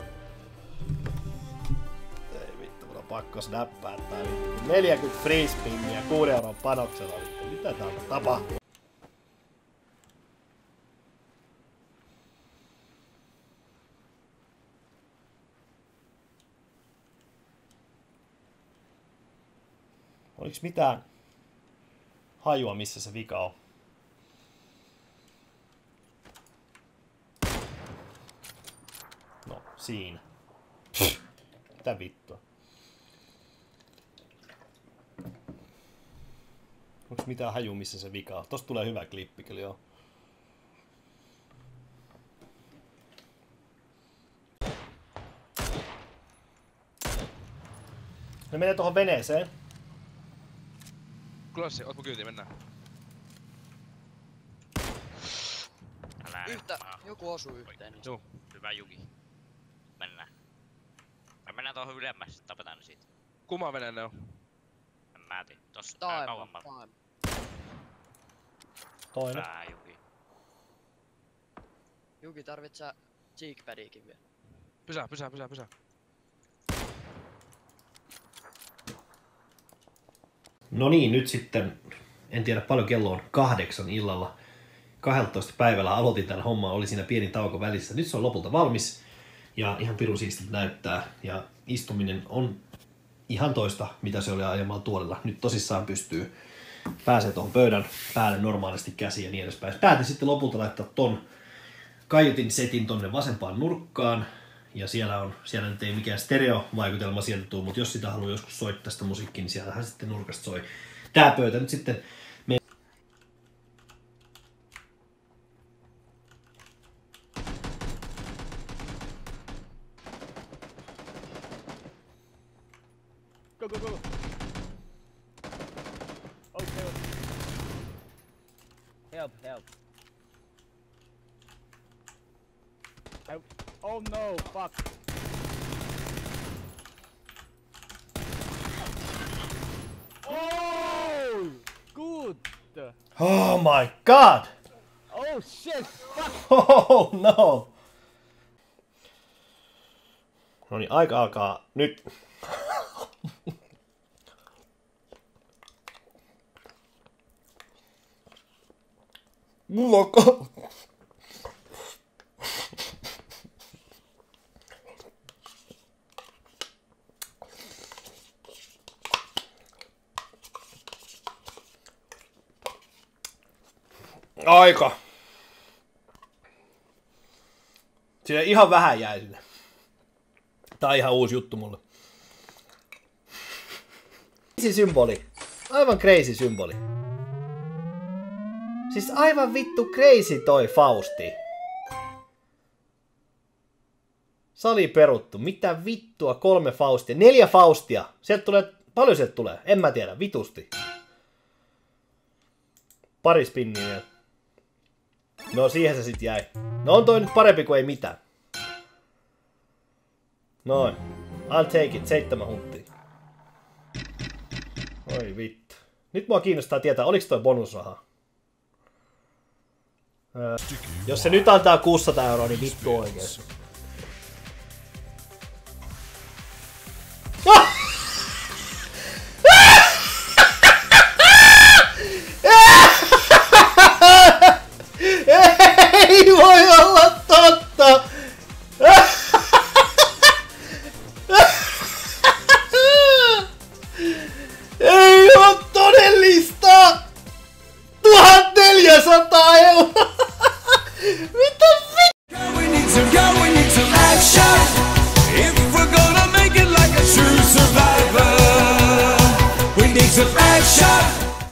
Speaker 1: Ei vittu, mun on pakko snappaa tää vittu. 40 free spinniä 6 euron panoksella vittu. Mitä täällä tapahtuu? Oliko mitään hajua, missä se vika on? No, siinä. Mitä vittua? Onko mitään haju, missä se vika on? Tosta tulee hyvä klippi kyllä joo. Ne menee tuohon veneeseen.
Speaker 14: Klassi, oot mun kyyti, mennään.
Speaker 18: Älä
Speaker 23: Yhtä, joku osuu yhteen. Niin.
Speaker 14: Juu.
Speaker 18: Hyvä Juki. Mennään. Me mennään tuohon ylemmäs, tapetaan ne siitä.
Speaker 14: Kumman veneen ne on?
Speaker 18: En mä tiedä. Tossa tää kauemmalla.
Speaker 23: taima.
Speaker 1: Toinen.
Speaker 18: Hyvä Juki.
Speaker 23: Juki tarvitsee cheekpadiikin vielä.
Speaker 14: Pysää, pysää, pysää, pysää.
Speaker 52: No niin, nyt sitten, en tiedä paljon kello on, kahdeksan illalla. 12 päivällä aloitin tämän homman, oli siinä pieni tauko välissä. Nyt se on lopulta valmis ja ihan pirun näyttää. Ja istuminen on ihan toista, mitä se oli aiemmalla tuolilla. Nyt tosissaan pystyy pääsee tuohon pöydän päälle normaalisti käsi ja niin edespäin. Päätin sitten lopulta laittaa ton kaiutin setin tonne vasempaan nurkkaan. Ja siellä on, siellä nyt ei mikään stereovaikutelma sieltä tuu, mutta jos sitä haluaa joskus soittaa sitä musiikkia, niin siellähän sitten nurkasta soi. Tää pöytä nyt sitten me...
Speaker 53: Go, go, go. Okay. Help, help. I... Oh no, fuck. Oh! Good!
Speaker 1: Oh my god!
Speaker 53: Oh shit! Fuck!
Speaker 1: Oh no! No niin, aika alkaa nyt. Mulla on Aika. Siinä ihan vähän jäi sinne. Tää on ihan uusi juttu mulle. Crazy symboli. Aivan crazy symboli. Siis aivan vittu crazy toi Fausti. Sali peruttu. Mitä vittua? Kolme Faustia. Neljä Faustia. Sieltä tulee... Paljon sieltä tulee? En mä tiedä. Vitusti. Pari spinniä. No siihen se sit jäi. No on toi nyt parempi kuin ei mitään. Noin. I'll take it. Seitsemän hunttia. Oi vittu. Nyt mua kiinnostaa tietää, oliko toi bonusraha. Jos se nyt antaa 600 euroa, niin vittu oikeesti.